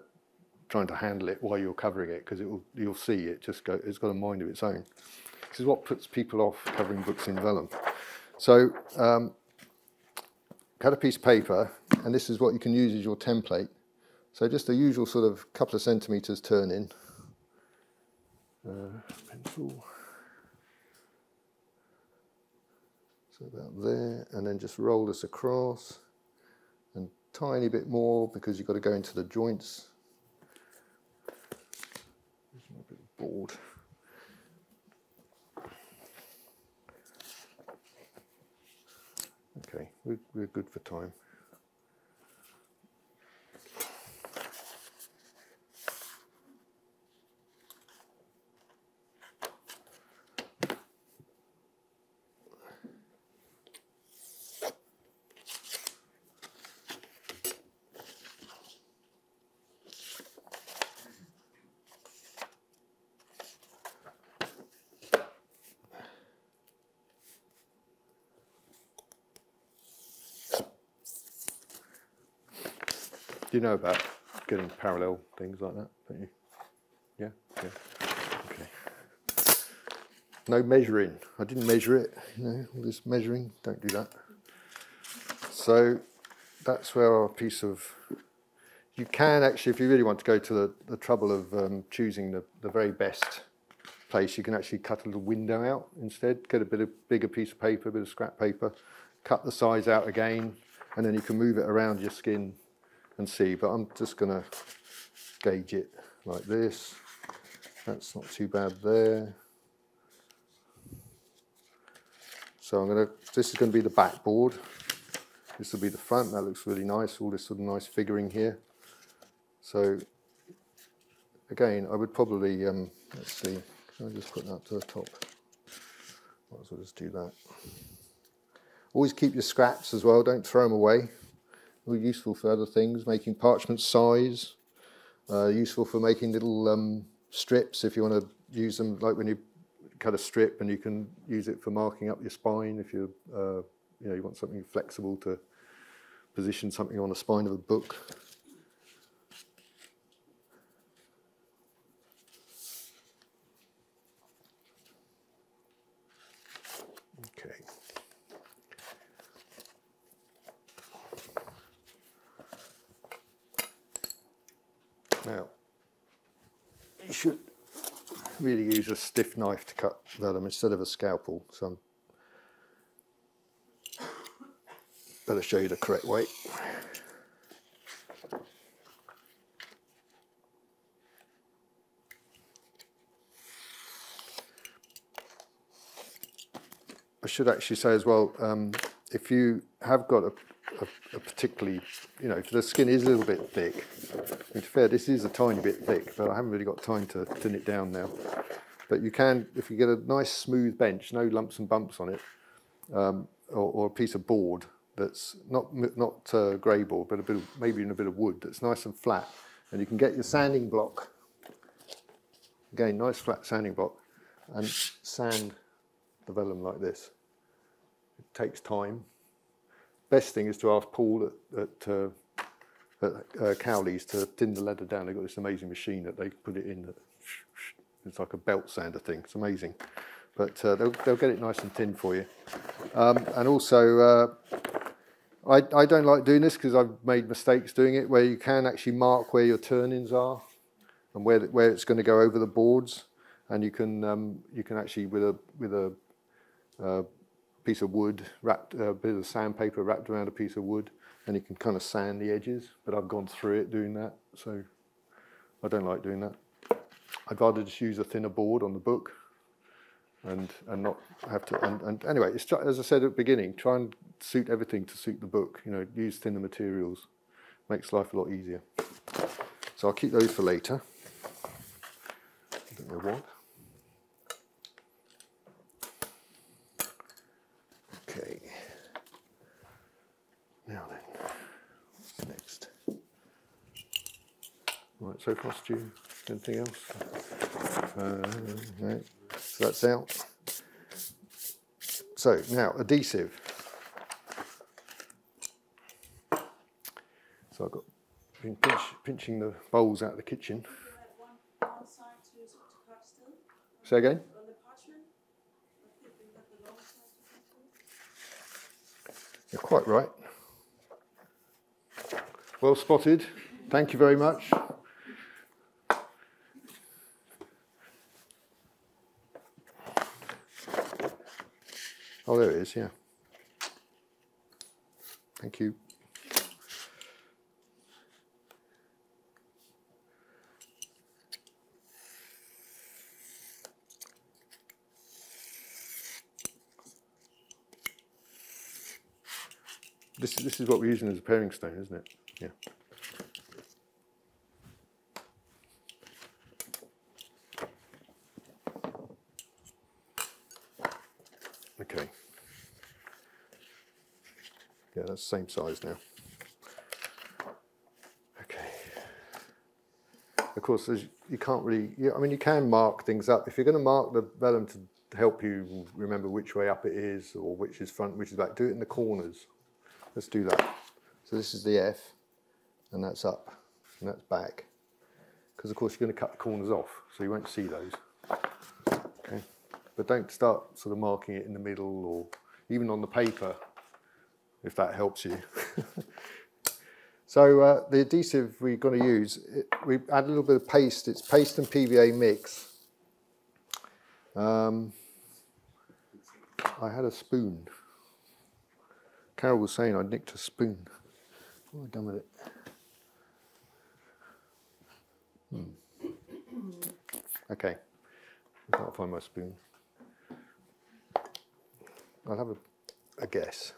trying to handle it while you're covering it because you'll see it just go, it's got a mind of its own. This is what puts people off covering books in vellum. So um, cut a piece of paper and this is what you can use as your template. So just a usual sort of couple of centimetres turn in. Uh, pencil. So about there and then just roll this across and tiny bit more because you've got to go into the joints board. Okay, we're, we're good for time. You know about getting parallel things like that, don't you? Yeah? Yeah. Okay. No measuring. I didn't measure it, you know, all this measuring, don't do that. So that's where our piece of, you can actually, if you really want to go to the, the trouble of um, choosing the, the very best place, you can actually cut a little window out instead, get a bit of bigger piece of paper, a bit of scrap paper, cut the size out again, and then you can move it around your skin and see, but I'm just going to gauge it like this. That's not too bad there. So I'm going to, this is going to be the backboard. This will be the front, that looks really nice, all this sort of nice figuring here. So again, I would probably, um, let's see, can I just put that to the top? Might as well just do that. Always keep your scraps as well, don't throw them away useful for other things, making parchment size, uh, useful for making little um, strips if you want to use them, like when you cut a strip and you can use it for marking up your spine if you uh, you know you want something flexible to position something on the spine of a book. should really use a stiff knife to cut vellum instead of a scalpel. So I'm better show you the correct way. I should actually say as well, um, if you have got a a, a particularly, you know, if the skin is a little bit thick, be fair, this is a tiny bit thick, but I haven't really got time to thin it down now. But you can, if you get a nice smooth bench, no lumps and bumps on it, um, or, or, a piece of board that's not not uh, grey board, but a bit of, maybe in a bit of wood that's nice and flat, and you can get your sanding block. Again, nice flat sanding block, and sand the vellum like this. It takes time. Best thing is to ask Paul at, at, uh, at uh, Cowley's to thin the leather down. They've got this amazing machine that they put it in. That it's like a belt sander thing. It's amazing. But uh, they'll, they'll get it nice and thin for you. Um, and also, uh, I, I don't like doing this because I've made mistakes doing it where you can actually mark where your turn-ins are and where, where it's going to go over the boards. And you can, um, you can actually, with a, with a uh, piece of wood, wrapped, uh, a bit of sandpaper wrapped around a piece of wood, and you can kind of sand the edges. But I've gone through it doing that, so I don't like doing that. I'd rather just use a thinner board on the book and and not have to and, and anyway it's as I said at the beginning try and suit everything to suit the book you know use thinner materials makes life a lot easier so I'll keep those for later I don't know what okay now then what's next right so Stu anything else uh, so that's out. So now adhesive. So I've got been pinch, pinching the bowls out of the kitchen. Say again. You're quite right. Well spotted. Thank you very much. Oh, there it is, yeah. Thank you. This, this is what we're using as a paring stone, isn't it? Yeah. Okay. Yeah, that's the same size now. Okay. Of course, you can't really, yeah, I mean, you can mark things up. If you're going to mark the vellum to help you remember which way up it is or which is front, which is back, do it in the corners. Let's do that. So this is the F, and that's up, and that's back. Because of course you're going to cut the corners off, so you won't see those. Okay, but don't start sort of marking it in the middle or even on the paper, if that helps you. so uh, the adhesive we're going to use, it, we add a little bit of paste. It's paste and PVA mix. Um, I had a spoon. Carol was saying I nicked a spoon. What have I done with it? Hmm. Okay, I can't find my spoon. I'll have a, a guess.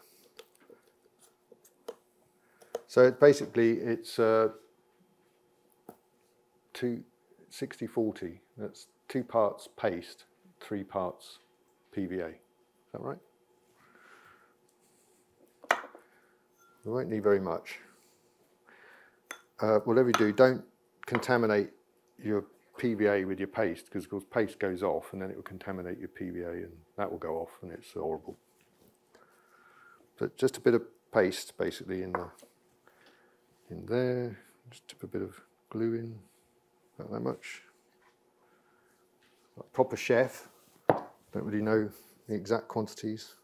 So it basically it's uh, two, 60 40. That's two parts paste, three parts PVA. Is that right? We won't need very much. Uh, whatever you do, don't contaminate your PVA with your paste because of course paste goes off and then it will contaminate your PVA and that will go off and it's horrible. But just a bit of paste basically in the in there, just tip a bit of glue in, not that much. Like proper chef, don't really know the exact quantities.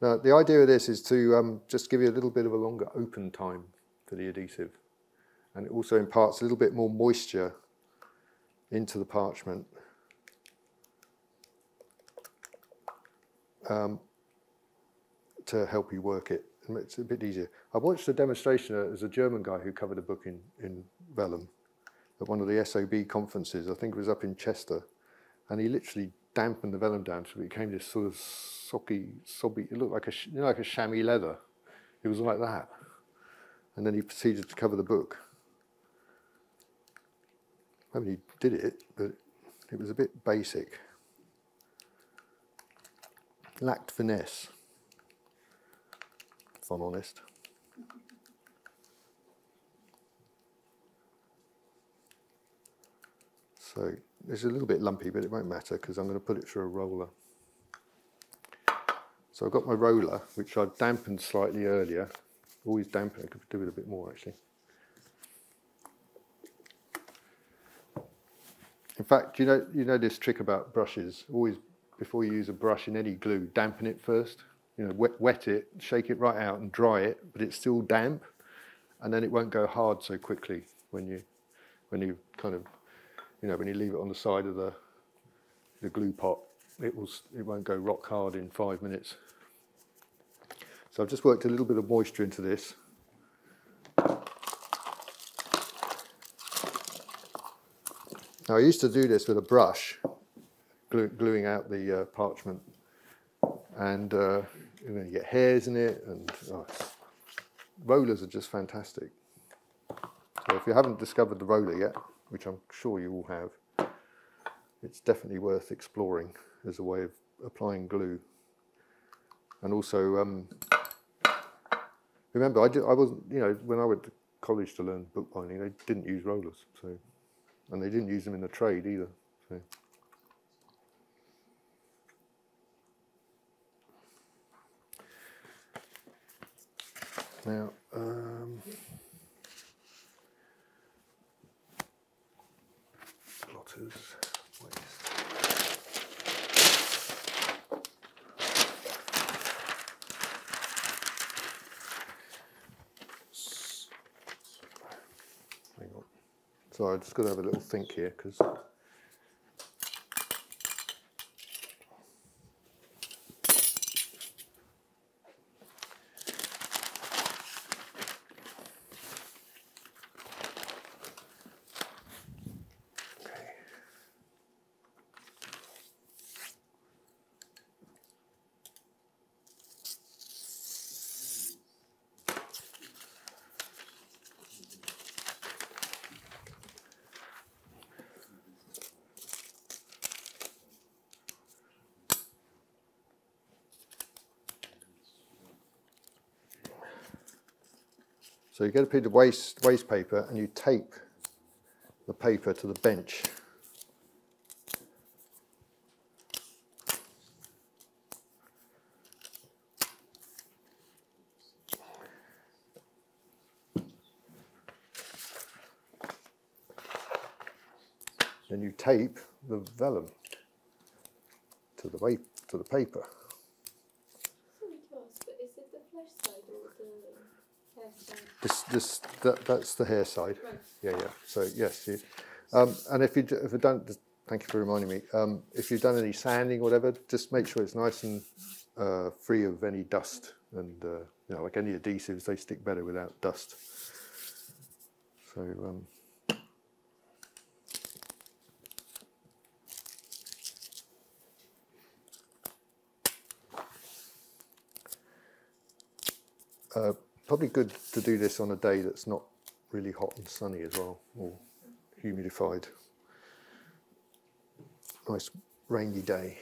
Now, the idea of this is to um, just give you a little bit of a longer open time for the adhesive. And it also imparts a little bit more moisture into the parchment. Um, to help you work it. It makes it a bit easier. I watched a demonstration, uh, there's a German guy who covered a book in, in vellum at one of the SOB conferences, I think it was up in Chester, and he literally dampened the vellum down so it became this sort of socky, sobby, it looked like a, you know, like a chamois leather. It was like that. And then he proceeded to cover the book. I mean, he did it, but it was a bit basic. Lacked finesse, if I'm honest. So it's a little bit lumpy, but it won't matter because I'm going to put it through a roller. So I've got my roller, which I've dampened slightly earlier. Always dampen, I could do with a bit more actually. In fact, you know, you know this trick about brushes. Always, before you use a brush in any glue, dampen it first. You know, wet, wet it, shake it right out, and dry it, but it's still damp, and then it won't go hard so quickly when you, when you kind of, you know, when you leave it on the side of the, the glue pot. It will, it won't go rock hard in five minutes. So I've just worked a little bit of moisture into this. Now I used to do this with a brush, gluing out the uh, parchment, and uh, you, know, you get hairs in it, and oh, rollers are just fantastic. So if you haven't discovered the roller yet, which I'm sure you all have, it's definitely worth exploring as a way of applying glue. And also, um, remember, I, did, I wasn't, you know, when I went to college to learn bookbinding, they didn't use rollers, so and they didn't use them in the trade either. So. Now, um, blotters, So I'm just going to have a little think here because So you get a piece of waste, waste paper and you tape the paper to the bench. Then you tape the vellum to the, to the paper. This, that, that's the hair side. Yeah, yeah. So yes, you, um, and if you if you don't, thank you for reminding me. Um, if you've done any sanding or whatever, just make sure it's nice and uh, free of any dust. And uh, you know, like any adhesives, they stick better without dust. So. Um, uh, probably good to do this on a day that's not really hot and sunny as well, or humidified. Nice rainy day.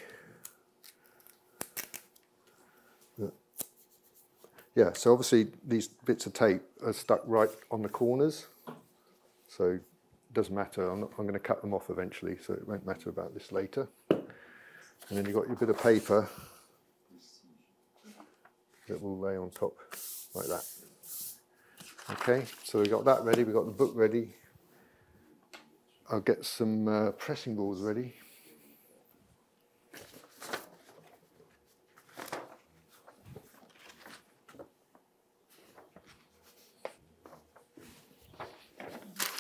Yeah, so obviously these bits of tape are stuck right on the corners, so it doesn't matter. I'm, not, I'm going to cut them off eventually, so it won't matter about this later. And then you've got your bit of paper that will lay on top like that. Okay, so we've got that ready, we've got the book ready. I'll get some uh, pressing balls ready.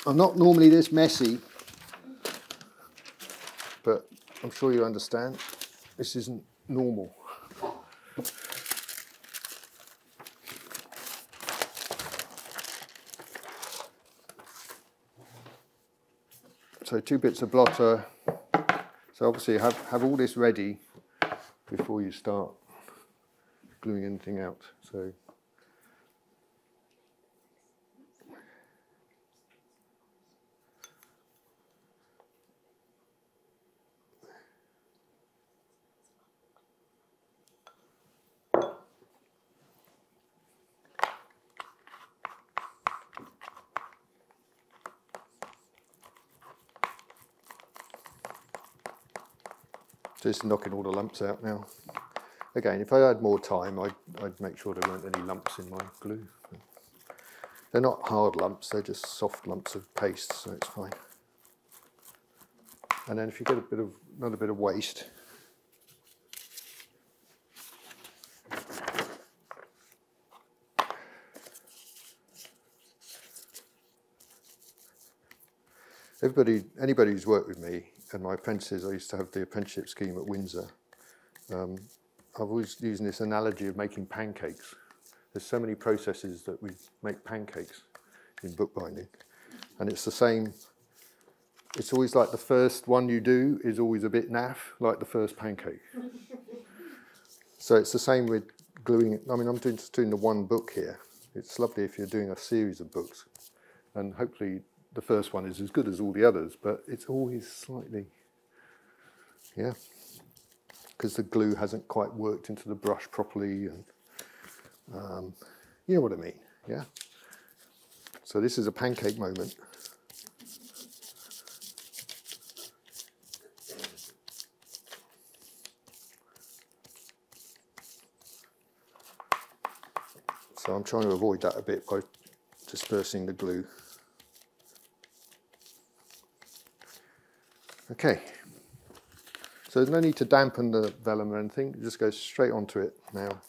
I'm not normally this messy, but I'm sure you understand this isn't normal. So two bits of blotter. So obviously have, have all this ready before you start gluing anything out. So Just knocking all the lumps out now. again, if I had more time, I'd, I'd make sure there weren't any lumps in my glue. They're not hard lumps, they're just soft lumps of paste, so it's fine. And then if you get a bit of, another bit of waste, everybody, anybody who's worked with me and my apprentices, I used to have the apprenticeship scheme at Windsor. Um, I've always used this analogy of making pancakes. There's so many processes that we make pancakes in bookbinding, and it's the same. It's always like the first one you do is always a bit naff, like the first pancake. so it's the same with gluing. I mean, I'm doing, just doing the one book here. It's lovely if you're doing a series of books, and hopefully the first one is as good as all the others, but it's always slightly, yeah, because the glue hasn't quite worked into the brush properly, and um, you know what I mean, yeah. So this is a pancake moment. So I'm trying to avoid that a bit by dispersing the glue. Okay. So there's no need to dampen the vellum or anything, just goes straight onto it now.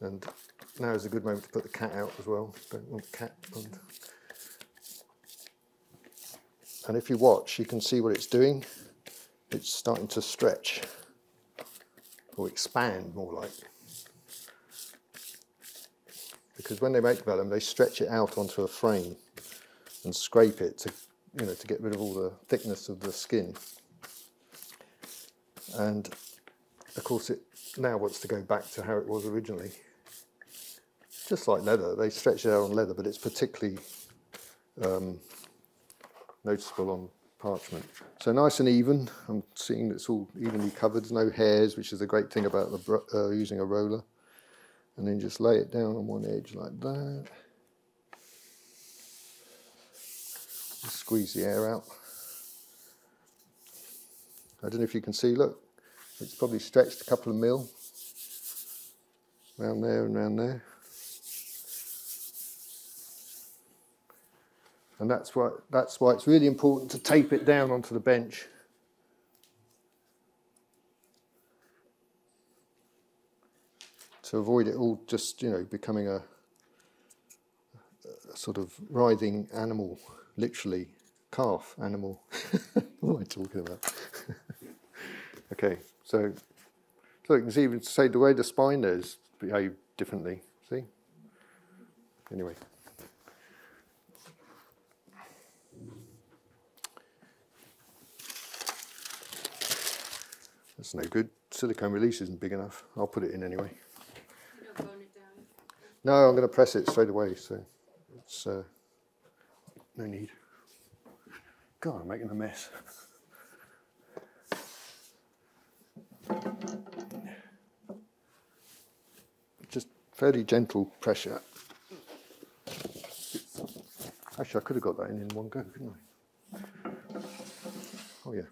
And now is a good moment to put the cat out as well. Don't want the cat. And if you watch, you can see what it's doing. It's starting to stretch or expand more like because when they make vellum, they stretch it out onto a frame and scrape it to, you know, to get rid of all the thickness of the skin. And of course, it now wants to go back to how it was originally. Just like leather, they stretch it out on leather, but it's particularly um, noticeable on parchment. So nice and even. I'm seeing it's all evenly covered, no hairs, which is a great thing about the, uh, using a roller and then just lay it down on one edge like that. Just squeeze the air out. I don't know if you can see, look, it's probably stretched a couple of mil around there and around there. And that's why, that's why it's really important to tape it down onto the bench to avoid it all just, you know, becoming a, a sort of writhing animal, literally calf animal. what am I talking about? okay, so so you can see, even say the way the spine is behave differently. See? Anyway. That's no good. Silicone release isn't big enough. I'll put it in anyway. No, I'm going to press it straight away, so it's uh, no need. God, I'm making a mess. Just fairly gentle pressure. Actually, I could have got that in in one go, couldn't I? Oh yeah.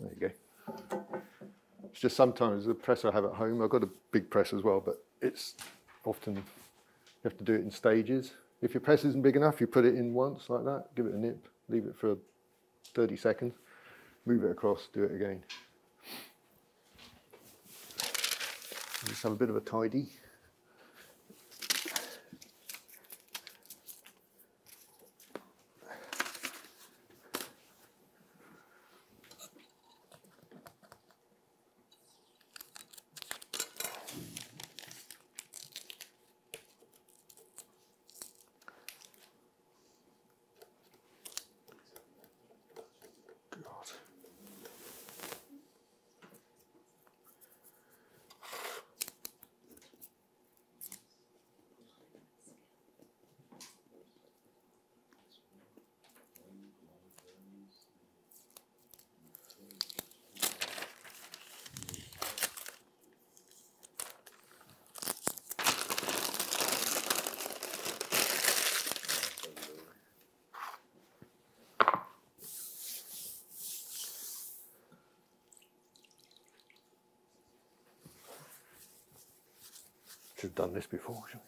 There you go. It's just sometimes the press I have at home, I've got a big press as well, but it's often you have to do it in stages. If your press isn't big enough, you put it in once like that, give it a nip, leave it for 30 seconds, move it across, do it again. Just have a bit of a tidy. Should have done this before, we?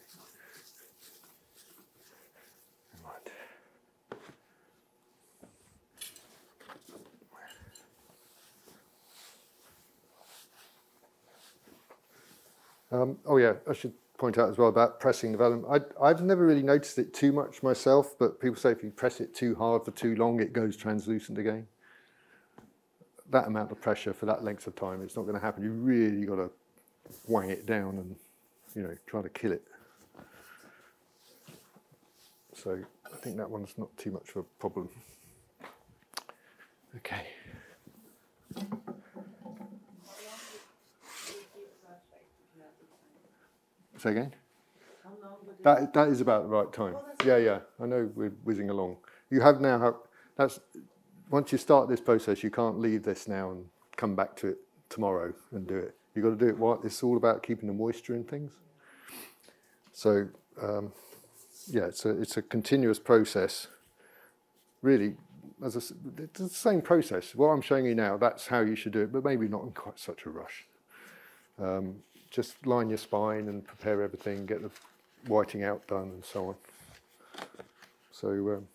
Right. Um, oh yeah, I should point out as well about pressing the vellum. I, I've never really noticed it too much myself, but people say if you press it too hard for too long, it goes translucent again. That amount of pressure for that length of time, it's not going to happen. You really got to wang it down and, you know, try to kill it. So I think that one's not too much of a problem. Okay. Say again? That, that is about the right time. Yeah, yeah, I know we're whizzing along. You have now, have, that's, once you start this process, you can't leave this now and come back to it tomorrow and do it. You've got to do it while, it's all about keeping the moisture in things. So, um, yeah, it's a, it's a continuous process. Really, as a, it's the same process. What I'm showing you now, that's how you should do it, but maybe not in quite such a rush. Um, just line your spine and prepare everything, get the whiting out done and so on. So, um,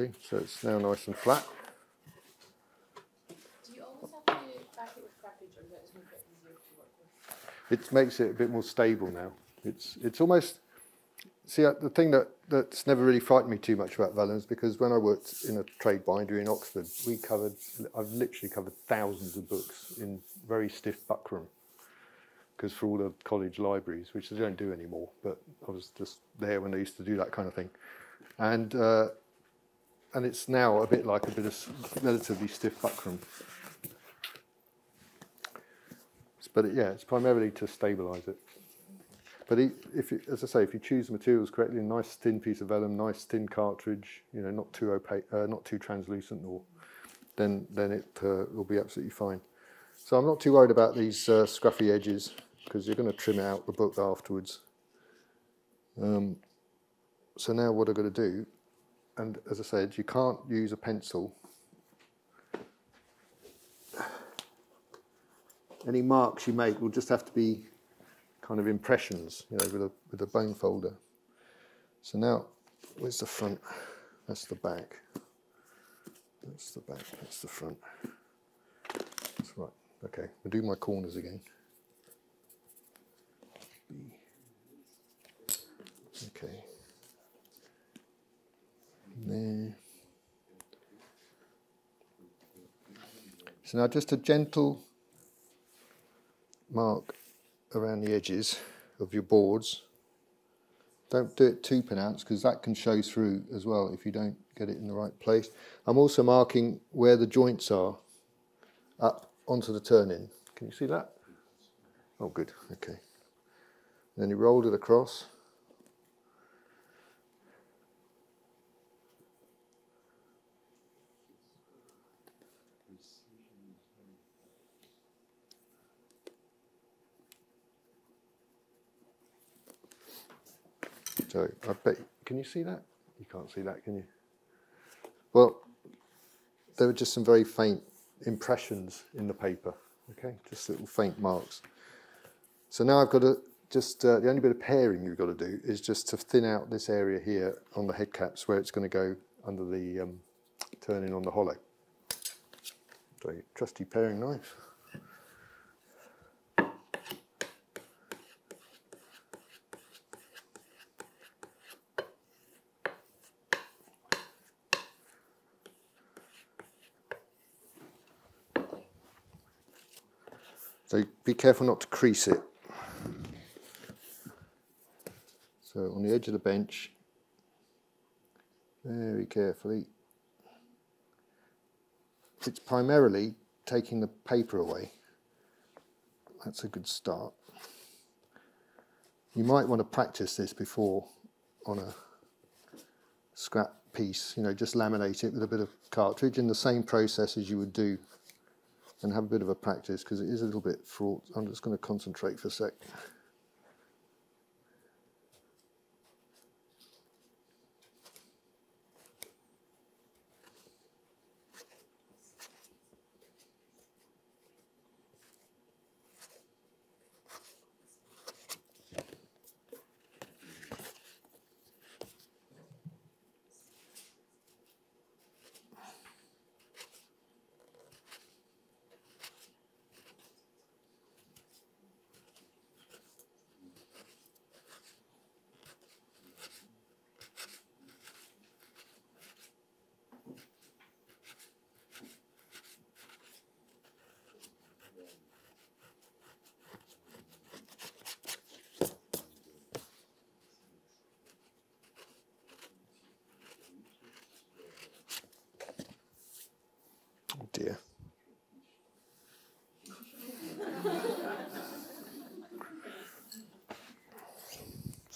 see, so it's now nice and flat. Do you always have to back it with cartridge or does that just make it easier to work with? It makes it a bit more stable now. It's it's almost see uh, the thing that that's never really frightened me too much about vellums because when I worked in a trade bindery in Oxford, we covered I've literally covered thousands of books in very stiff buckram because for all the college libraries, which they don't do anymore, but I was just there when they used to do that kind of thing, and uh, and it's now a bit like a bit of relatively stiff buckram. But it, yeah, it's primarily to stabilise it. But if, you, as I say, if you choose the materials correctly, a nice thin piece of vellum, nice thin cartridge, you know, not too opaque, uh, not too translucent, or then then it uh, will be absolutely fine. So I'm not too worried about these uh, scruffy edges because you're going to trim out the book afterwards. Um, so now what I'm going to do, and as I said, you can't use a pencil. Any marks you make will just have to be kind of impressions, you know, with a with a bone folder. So now, where's the front? That's the back. That's the back. That's the front. That's right. Okay, I'll do my corners again. Okay. There. So now just a gentle mark around the edges of your boards. Don't do it too pronounced because that can show through as well if you don't get it in the right place. I'm also marking where the joints are up onto the turn-in. Can you see that? Oh, good. Okay. then you rolled it across. So I bet, can you see that? You can't see that, can you? Well, there were just some very faint impressions in the paper, okay? Just little faint marks. So now I've got to just, uh, the only bit of paring you've got to do is just to thin out this area here on the head caps where it's going to go under the um, turning on the hollow. So trusty paring knife. So be careful not to crease it. So on the edge of the bench, very carefully. It's primarily taking the paper away. That's a good start. You might want to practice this before on a scrap piece, you know, just laminate it with a bit of cartridge in the same process as you would do and have a bit of a practice because it is a little bit fraught. I'm just going to concentrate for a sec.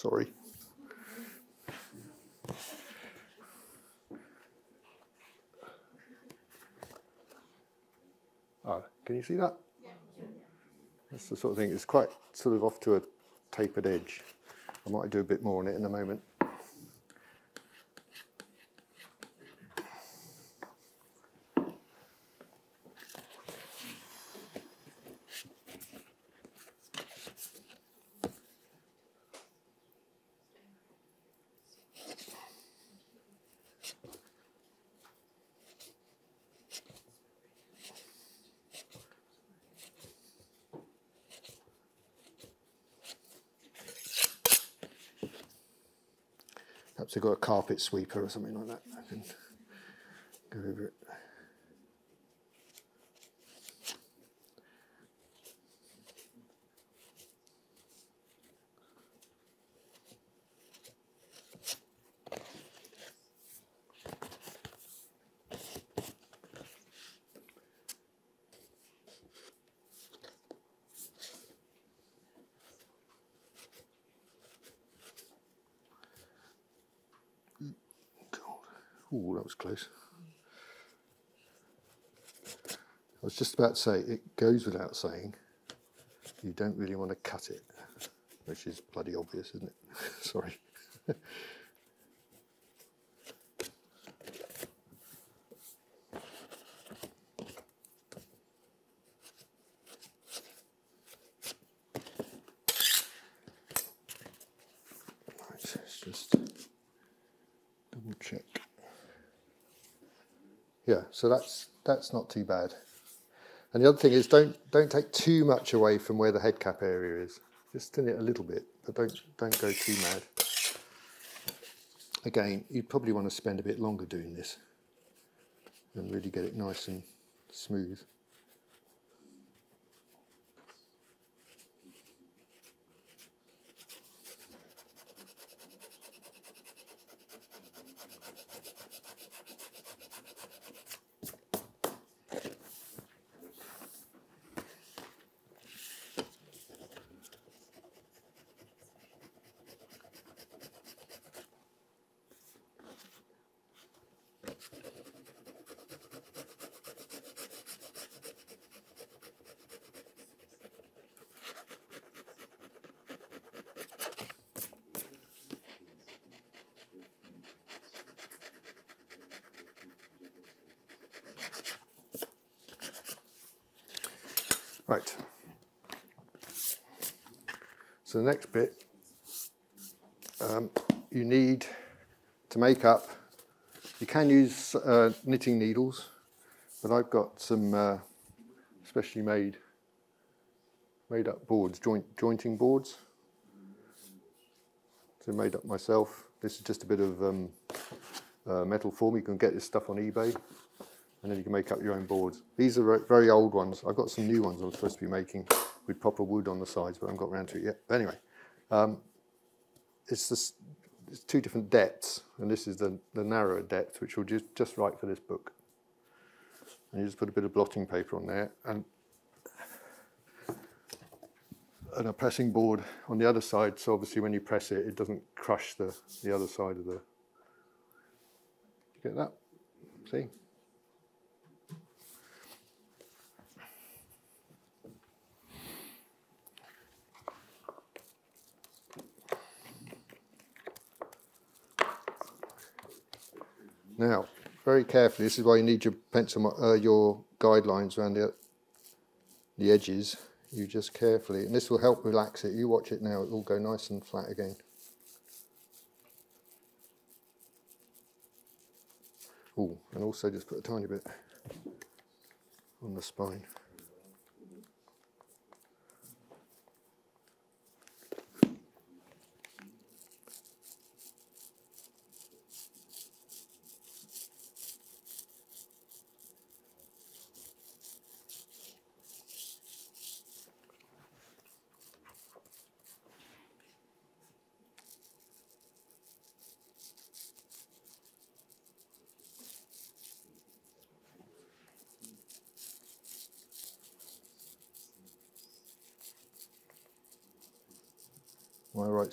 Sorry. Oh, can you see that? That's the sort of thing, it's quite sort of off to a tapered edge. I might do a bit more on it in a moment. Sweeper or something like that. I can go over it. God. Ooh, that was close. I was just about to say, it goes without saying, you don't really want to cut it, which is bloody obvious, isn't it? Sorry. Right, so it's just double check. Yeah, so that's that's not too bad. And the other thing is don't don't take too much away from where the head cap area is. Just thin it a little bit, but don't don't go too mad. Again, you probably want to spend a bit longer doing this and really get it nice and smooth. Right. So the next bit, um, you need to make up. You can use uh, knitting needles, but I've got some uh, specially made made up boards, joint jointing boards. So made up myself. This is just a bit of um, uh, metal form. You can get this stuff on eBay and then you can make up your own boards. These are very old ones. I've got some new ones I'm supposed to be making with proper wood on the sides, but I haven't got around to it yet. But anyway, um, it's just it's two different depths, and this is the, the narrower depth, which will just, just right for this book. And you just put a bit of blotting paper on there, and and a pressing board on the other side, so obviously when you press it, it doesn't crush the, the other side of the. Get that? See? Now, very carefully, this is why you need your pencil, uh, your guidelines around the, the edges. You just carefully, and this will help relax it. You watch it now, it will go nice and flat again. Oh, and also just put a tiny bit on the spine.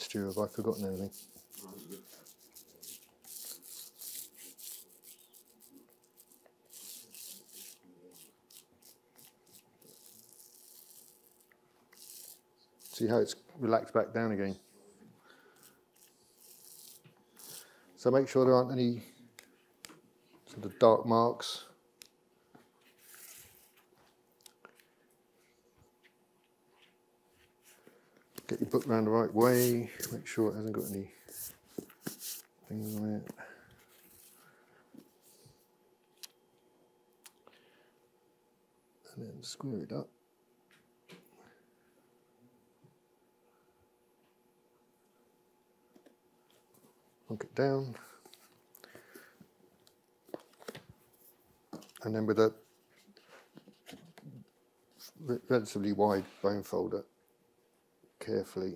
Stu? Have I forgotten anything? See how it's relaxed back down again. So make sure there aren't any sort of dark marks. Get your book round the right way, make sure it hasn't got any things on it. And then square it up. Lock it down. And then with a relatively wide bone folder, carefully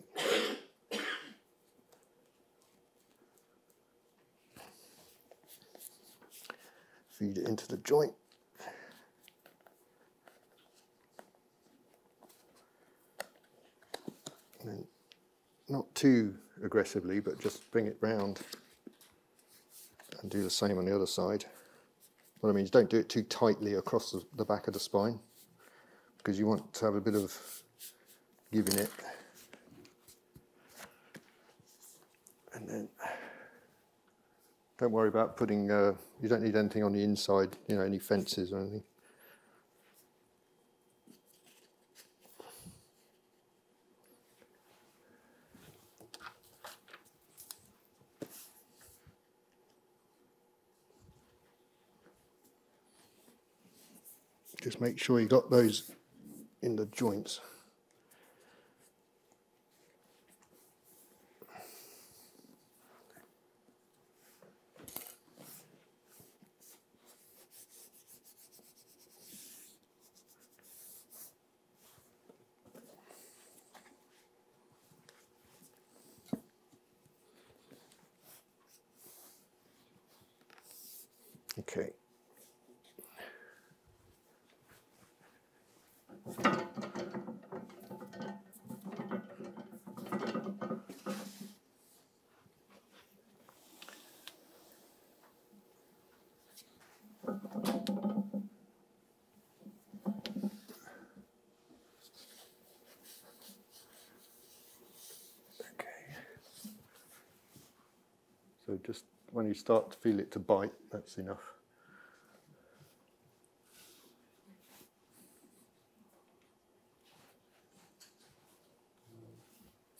feed it into the joint. And not too aggressively, but just bring it round and do the same on the other side. What I mean is don't do it too tightly across the, the back of the spine because you want to have a bit of giving it. And then don't worry about putting, uh, you don't need anything on the inside, you know, any fences or anything. Just make sure you got those in the joints. Okay. Okay. So just when you start to feel it to bite, that's enough.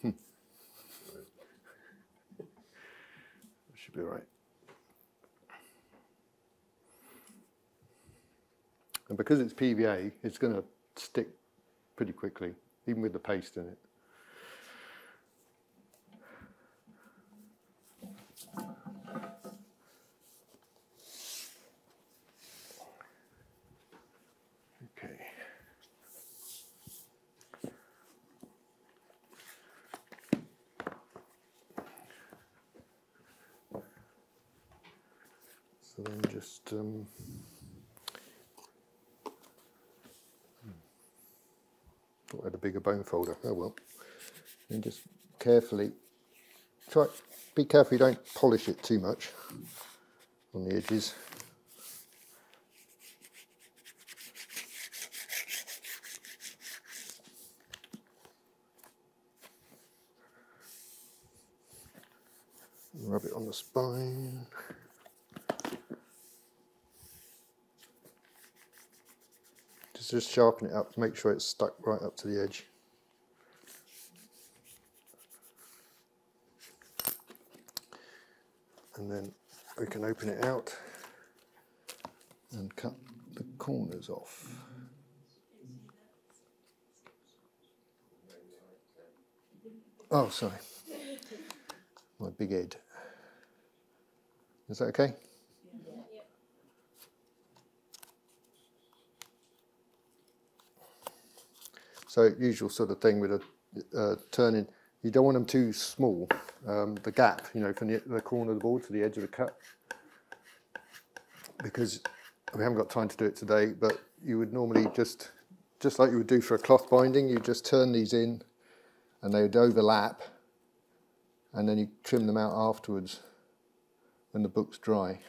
Hmm. Should be all right. And because it's PVA, it's going to stick pretty quickly, even with the paste in it. Okay. So then just um, I had a bigger bone folder. Oh well. And just carefully try. Be careful you don't polish it too much on the edges. Rub it on the spine. Just, just sharpen it up to make sure it's stuck right up to the edge. And then we can open it out and cut the corners off. Oh, sorry. My big head. Is that okay? So usual sort of thing with a uh, turning. You don't want them too small. Um, the gap, you know, from the, the corner of the board to the edge of the cut, because we haven't got time to do it today. But you would normally just, just like you would do for a cloth binding, you just turn these in, and they would overlap, and then you trim them out afterwards when the book's dry.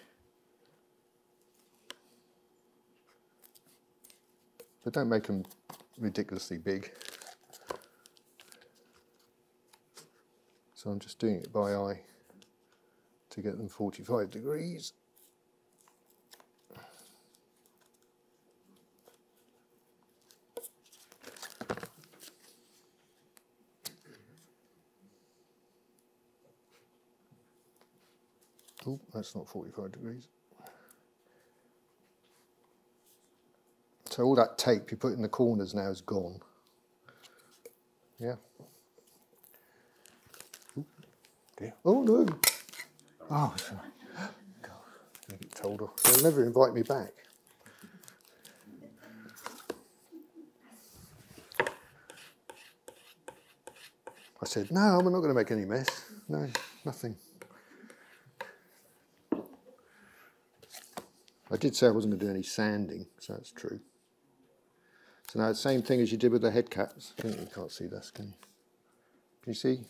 But don't make them ridiculously big. So I'm just doing it by eye to get them 45 degrees. Oh, that's not 45 degrees. So all that tape you put in the corners now is gone. Yeah. Oh no. Oh, sorry. God, I get told off. They'll never invite me back. I said, no, I'm not going to make any mess. No, nothing. I did say I wasn't going to do any sanding, so that's true. So now the same thing as you did with the head caps. Can you, you can't see this, can you? Can you see?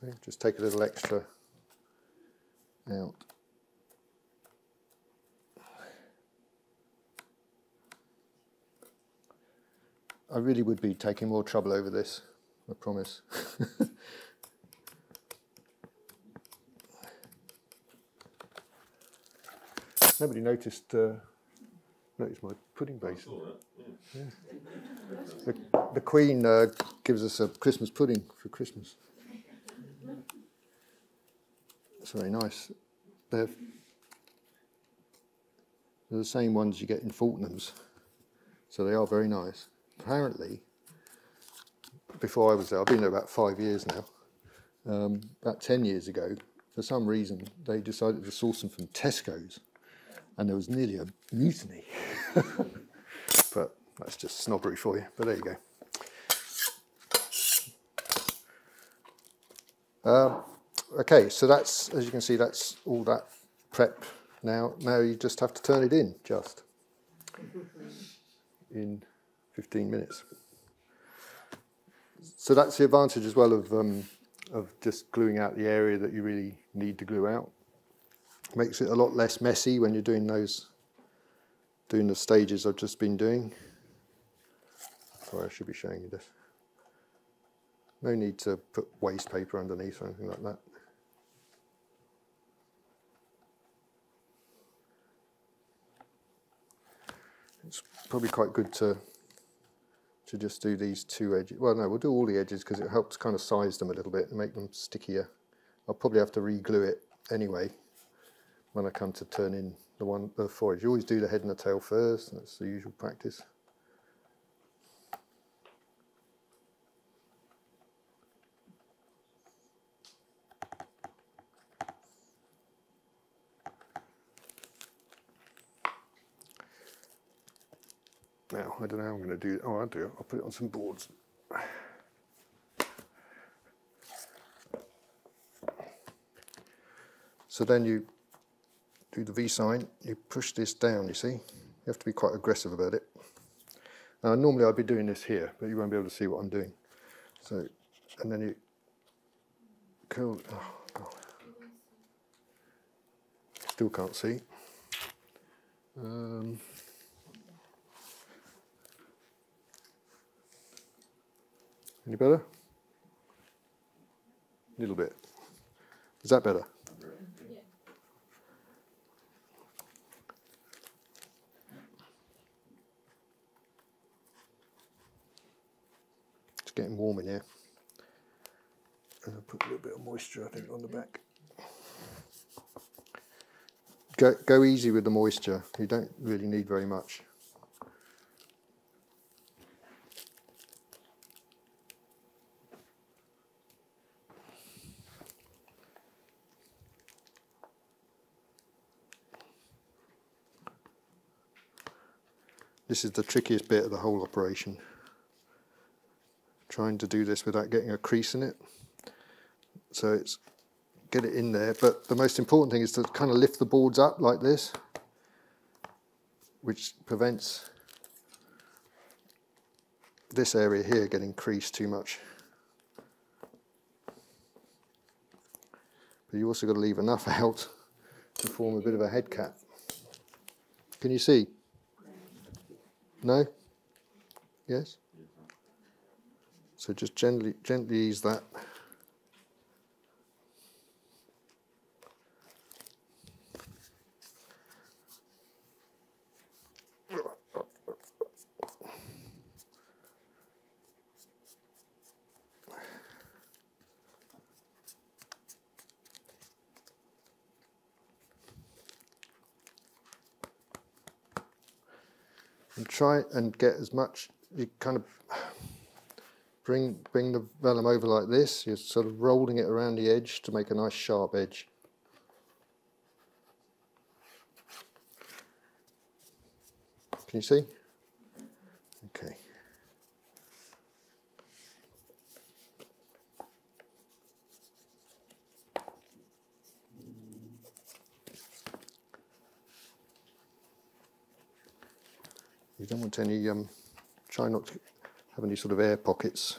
See, just take a little extra out. I really would be taking more trouble over this, I promise. Nobody noticed uh, noticed my pudding basin. Yeah. The, the Queen uh, gives us a Christmas pudding for Christmas. It's very nice. They're, they're the same ones you get in Fortnum's, so they are very nice. Apparently, before I was there, I've been there about five years now. Um, about ten years ago, for some reason, they decided to source them from Tesco's and there was nearly a mutiny. but that's just snobbery for you. But there you go. Um, okay, so that's, as you can see, that's all that prep now. Now you just have to turn it in, just, in 15 minutes. So that's the advantage as well of, um, of just gluing out the area that you really need to glue out makes it a lot less messy when you're doing those doing the stages I've just been doing. Sorry I should be showing you this. No need to put waste paper underneath or anything like that. It's probably quite good to to just do these two edges. Well no we'll do all the edges because it helps kind of size them a little bit and make them stickier. I'll probably have to re-glue it anyway when I come to turn in the one the fore-edge. You always do the head and the tail first, that's the usual practice. Now, I don't know how I'm going to do. Oh, I'll do it. I'll put it on some boards. So then you do the V sign, you push this down, you see? You have to be quite aggressive about it. Now, normally I'd be doing this here, but you won't be able to see what I'm doing. So, and then you curl, oh God. Still can't see. Um, any better? A little bit. Is that better? Getting warm in here. And I'll put a little bit of moisture, I think, on the back. Go, go easy with the moisture. You don't really need very much. This is the trickiest bit of the whole operation trying to do this without getting a crease in it. So it's get it in there, but the most important thing is to kind of lift the boards up like this, which prevents this area here getting creased too much. But you also got to leave enough out to form a bit of a head cap. Can you see? No? Yes? So just gently, gently ease that. and try and get as much you kind of bring bring the vellum over like this. You're sort of rolling it around the edge to make a nice sharp edge. Can you see? Okay. You don't want any, um, try not to have any sort of air pockets.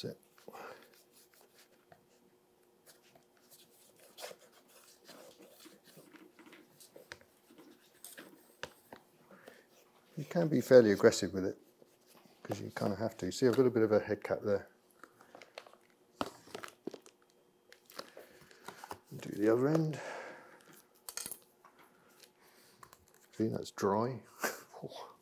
That's it. You can be fairly aggressive with it because you kind of have to. See, I've got a bit of a head cap there. Do the other end. See, that's dry.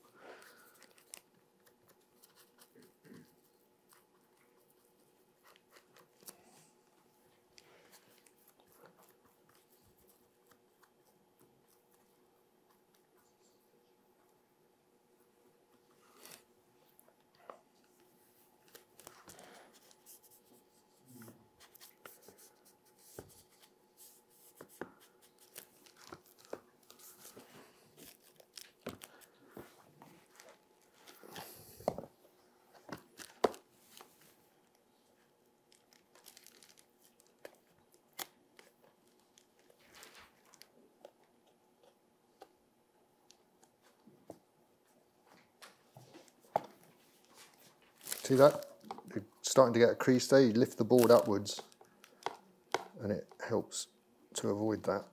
See that? You're starting to get a crease there. You lift the board upwards and it helps to avoid that.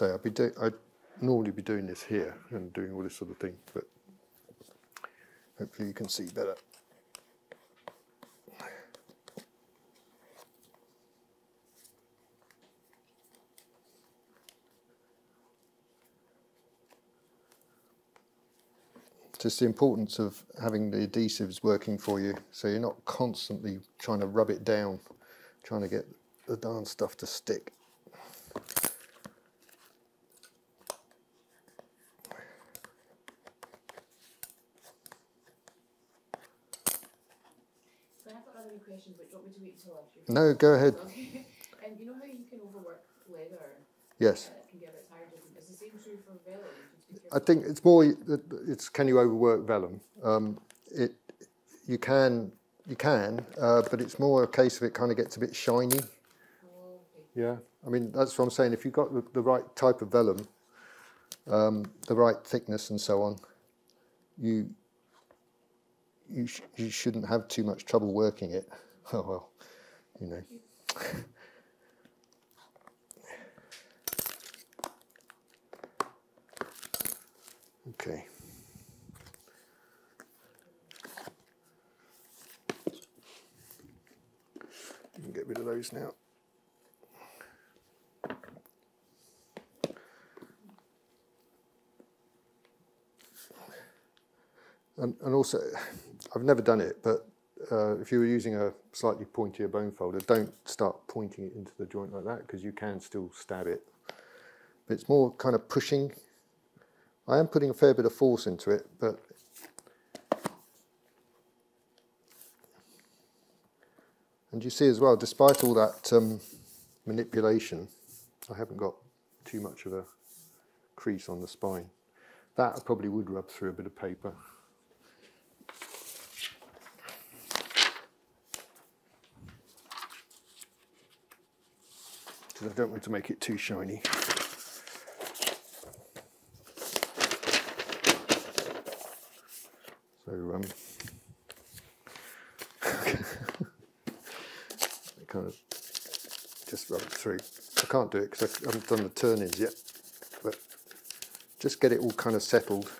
Say, I'd be do- I'd normally be doing this here and doing all this sort of thing, but hopefully you can see better. just the importance of having the adhesives working for you so you're not constantly trying to rub it down trying to get the darn stuff to stick So I've got another wee question, but do you want me to wait until after? No go ahead. And you know how you can overwork leather? yes and can get a tired. and the same true for vellum? You just be I think it's more it's can you overwork vellum um, it you can you can uh, but it's more a case of it kind of gets a bit shiny Oh, okay. Yeah, I mean that's what I'm saying. If you've got the, the right type of vellum, um, the right thickness and so on, you you sh- you shouldn't have too much trouble working it. Oh well, you know. Okay. You can get rid of those now. And, and also, I've never done it, but uh, if you were using a slightly pointier bone folder, don't start pointing it into the joint like that because you can still stab it. But it's more kind of pushing. I am putting a fair bit of force into it, but and you see as well, despite all that um, manipulation, I haven't got too much of a crease on the spine. That probably would rub through a bit of paper. Because I don't want to make it too shiny. So, um, kind of just rub it through. I can't do it because I haven't done the turn-ins yet, but just get it all kind of settled.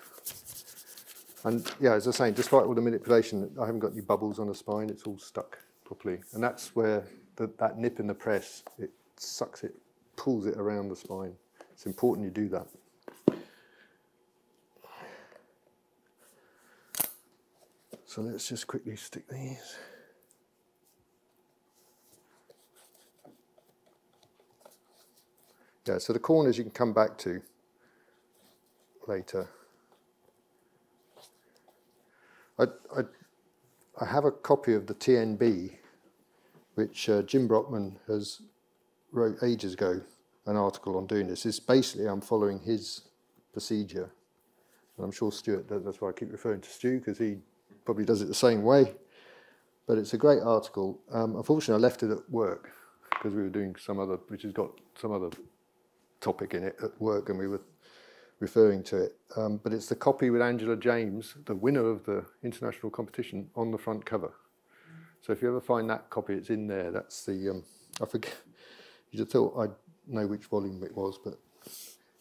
And yeah, as I was saying, despite all the manipulation, I haven't got any bubbles on the spine, it's all stuck properly. And that's where the, that nip in the press, it sucks it, pulls it around the spine. It's important you do that. So let's just quickly stick these. Yeah, so the corners you can come back to later. I, I, I have a copy of the TNB, which uh, Jim Brockman has wrote ages ago, an article on doing this. It's basically I'm following his procedure. And I'm sure Stuart, that's why I keep referring to Stu, because he probably does it the same way. But it's a great article. Um, unfortunately, I left it at work because we were doing some other, which has got some other topic in it at work and we were referring to it. Um, but it's the copy with Angela James, the winner of the international competition, on the front cover. So if you ever find that copy, it's in there. That's the, um, I forget, you'd have thought I'd know which volume it was, but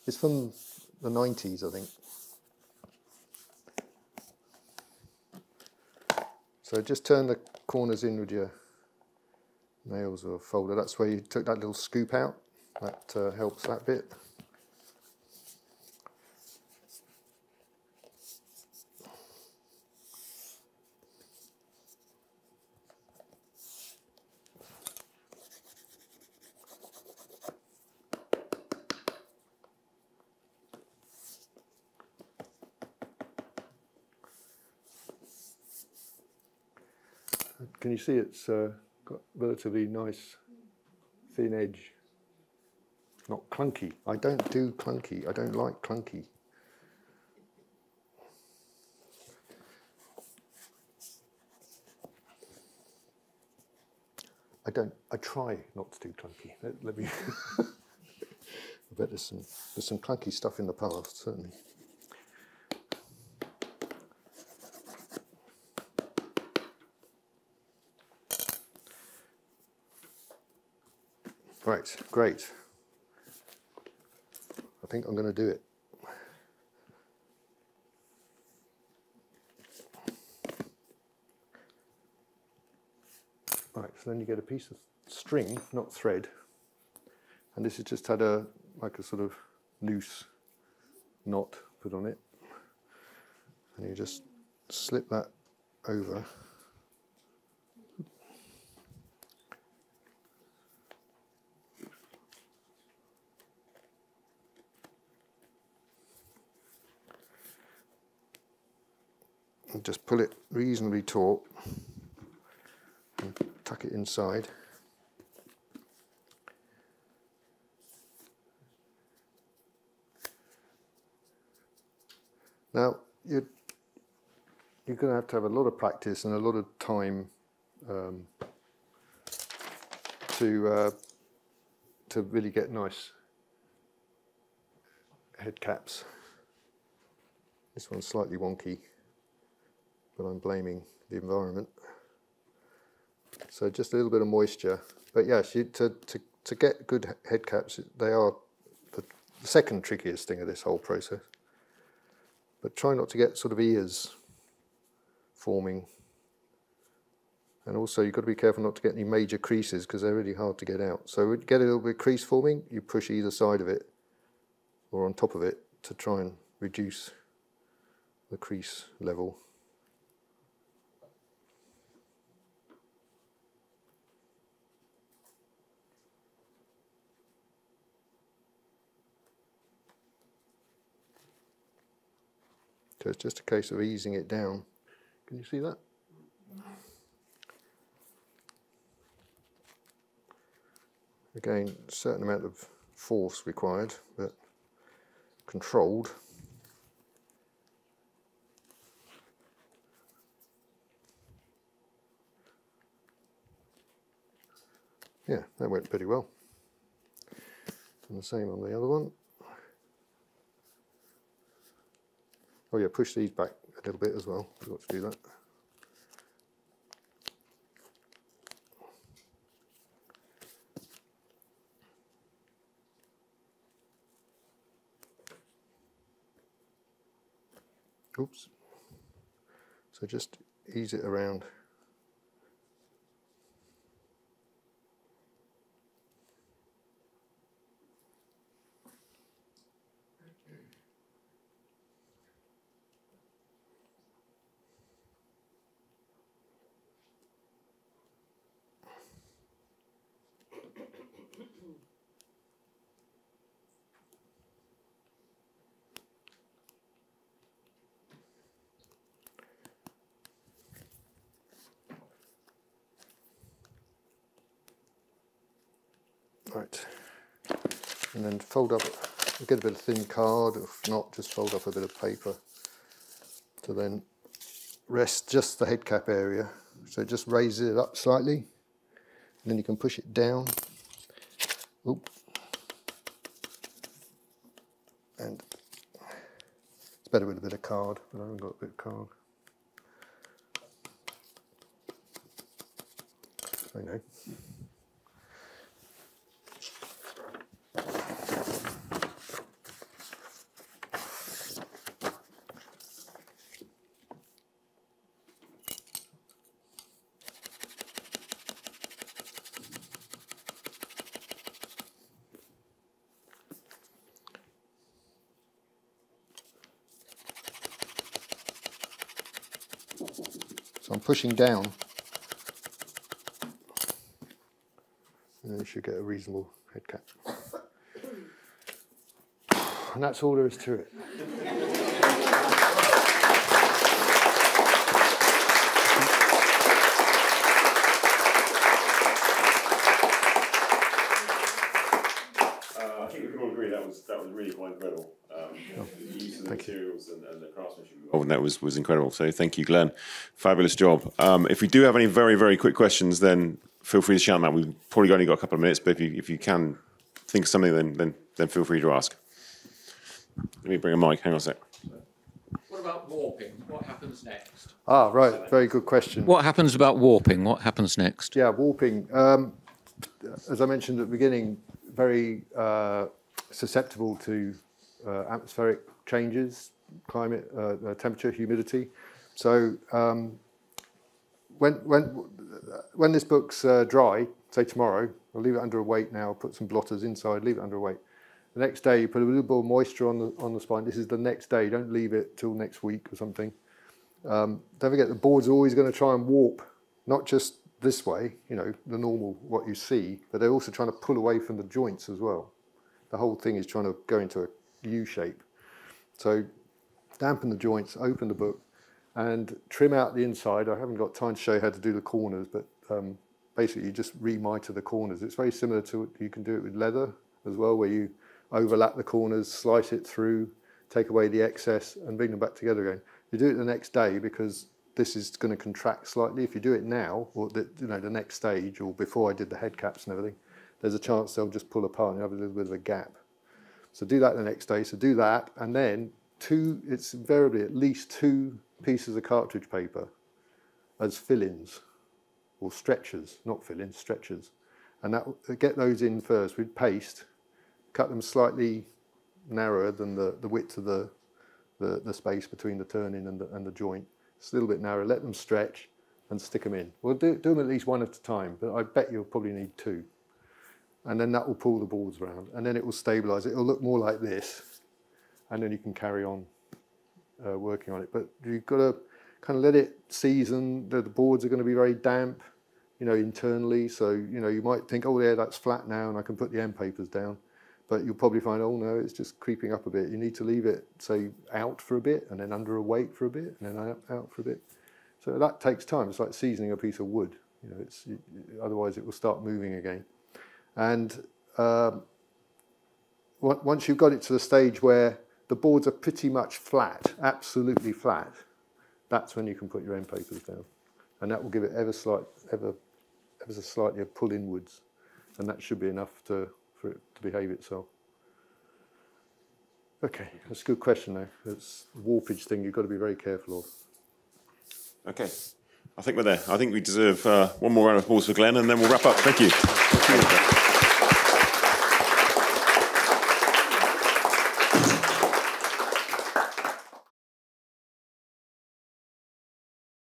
it's from the 90s, I think. So just turn the corners in with your nails or folder. That's where you took that little scoop out. That uh, helps that bit. Can you see it's uh, got relatively nice thin edge? not clunky. I don't do clunky. I don't like clunky. I don't. I try not to do clunky. Let, let me. I bet there's some there's some clunky stuff in the past, certainly. Right, great I think I'm going to do it. Right, so then you get a piece of string, not thread, and this has just had a like a sort of loose knot put on it, and you just slip that over. And just pull it reasonably taut and tuck it inside. Now, you're, you're going to have to have a lot of practice and a lot of time um, to, uh, to really get nice head caps. This one's slightly wonky but I'm blaming the environment. So just a little bit of moisture. But yes, to, to, to get good head caps, they are the, the second trickiest thing of this whole process. But try not to get sort of ears forming. And also you've got to be careful not to get any major creases because they're really hard to get out. So get a little bit of crease forming, you push either side of it or on top of it to try and reduce the crease level. So it's just a case of easing it down. Can you see that? Again, certain amount of force required, but controlled. Yeah, that went pretty well. And the same on the other one. Oh yeah, push these back a little bit as well. Forgot to do that. Oops. So just ease it around. Right. And fold up, get a bit of thin card, if not, just fold up a bit of paper to then rest just the head cap area. So just raise it up slightly, and then you can push it down. Oop. And it's better with a bit of card, but I haven't got a bit of card. I know. Pushing down. And you should get a reasonable head cap. And that's all there is to it. Uh, I think we can all agree that was that was really quite incredible. Um, the use of the Thank you. materials and, and the craftsmanship. Oh, and that was was incredible. So thank you, Glenn. Fabulous job. Um, if we do have any very very quick questions, then feel free to shout them out. We've probably only got a couple of minutes, but if you if you can think of something, then then then feel free to ask. Let me bring a mic. Hang on a sec. What about warping? What happens next? Ah, right, very good question. What happens about warping? What happens next? Yeah, warping. Um, as I mentioned at the beginning, very uh, susceptible to uh, atmospheric changes, climate, uh, uh, temperature, humidity. So um, when when when this book's uh, dry, say tomorrow, I'll leave it under a weight now. Put some blotters inside, leave it under a weight. The next day, you put a little bit of moisture on the on the spine. This is the next day. Don't leave it till next week or something. Um, don't forget the board's always going to try and warp, not just this way, you know, the normal what you see, but they're also trying to pull away from the joints as well. The whole thing is trying to go into a U shape. So dampen the joints, open the book, and trim out the inside. I haven't got time to show you how to do the corners, but um, basically you just remiter the corners. It's very similar to what you can do it with leather as well, where you overlap the corners, slice it through, take away the excess, and bring them back together again. You do it the next day because this is going to contract slightly. If you do it now, or the, you know the next stage, or before I did the head caps and everything, there's a chance they'll just pull apart and you have a little bit of a gap. So do that the next day. So do that, and then two. It's invariably at least two pieces of cartridge paper as fill-ins or stretchers, not fill-ins, stretchers, and that get those in first with paste. Cut them slightly narrower than the, the width of the, the, the space between the turning and the, and the joint. It's a little bit narrow. Let them stretch and stick them in. We'll do, do them at least one at a time, but I bet you'll probably need two. And then that will pull the boards around, and then it will stabilise. It will look more like this, and then you can carry on uh, working on it. But you've got to kind of let it season. The, the boards are going to be very damp, you know, internally. So you know you might think, oh yeah, that's flat now, and I can put the end papers down. but you'll probably find, oh no, it's just creeping up a bit. You need to leave it, say, out for a bit, and then under a weight for a bit, and then out, for a bit. So that takes time. It's like seasoning a piece of wood. You know, it's otherwise it will start moving again. And um, once you've got it to the stage where the boards are pretty much flat, absolutely flat, that's when you can put your end papers down, and that will give it ever slight, ever, ever so slightly a pull inwards, and that should be enough to for it to behave itself. Okay, that's a good question though. It's the warpage thing you've got to be very careful of. Okay, I think we're there. I think we deserve uh, one more round of applause for Glenn, and then we'll wrap up. Thank you.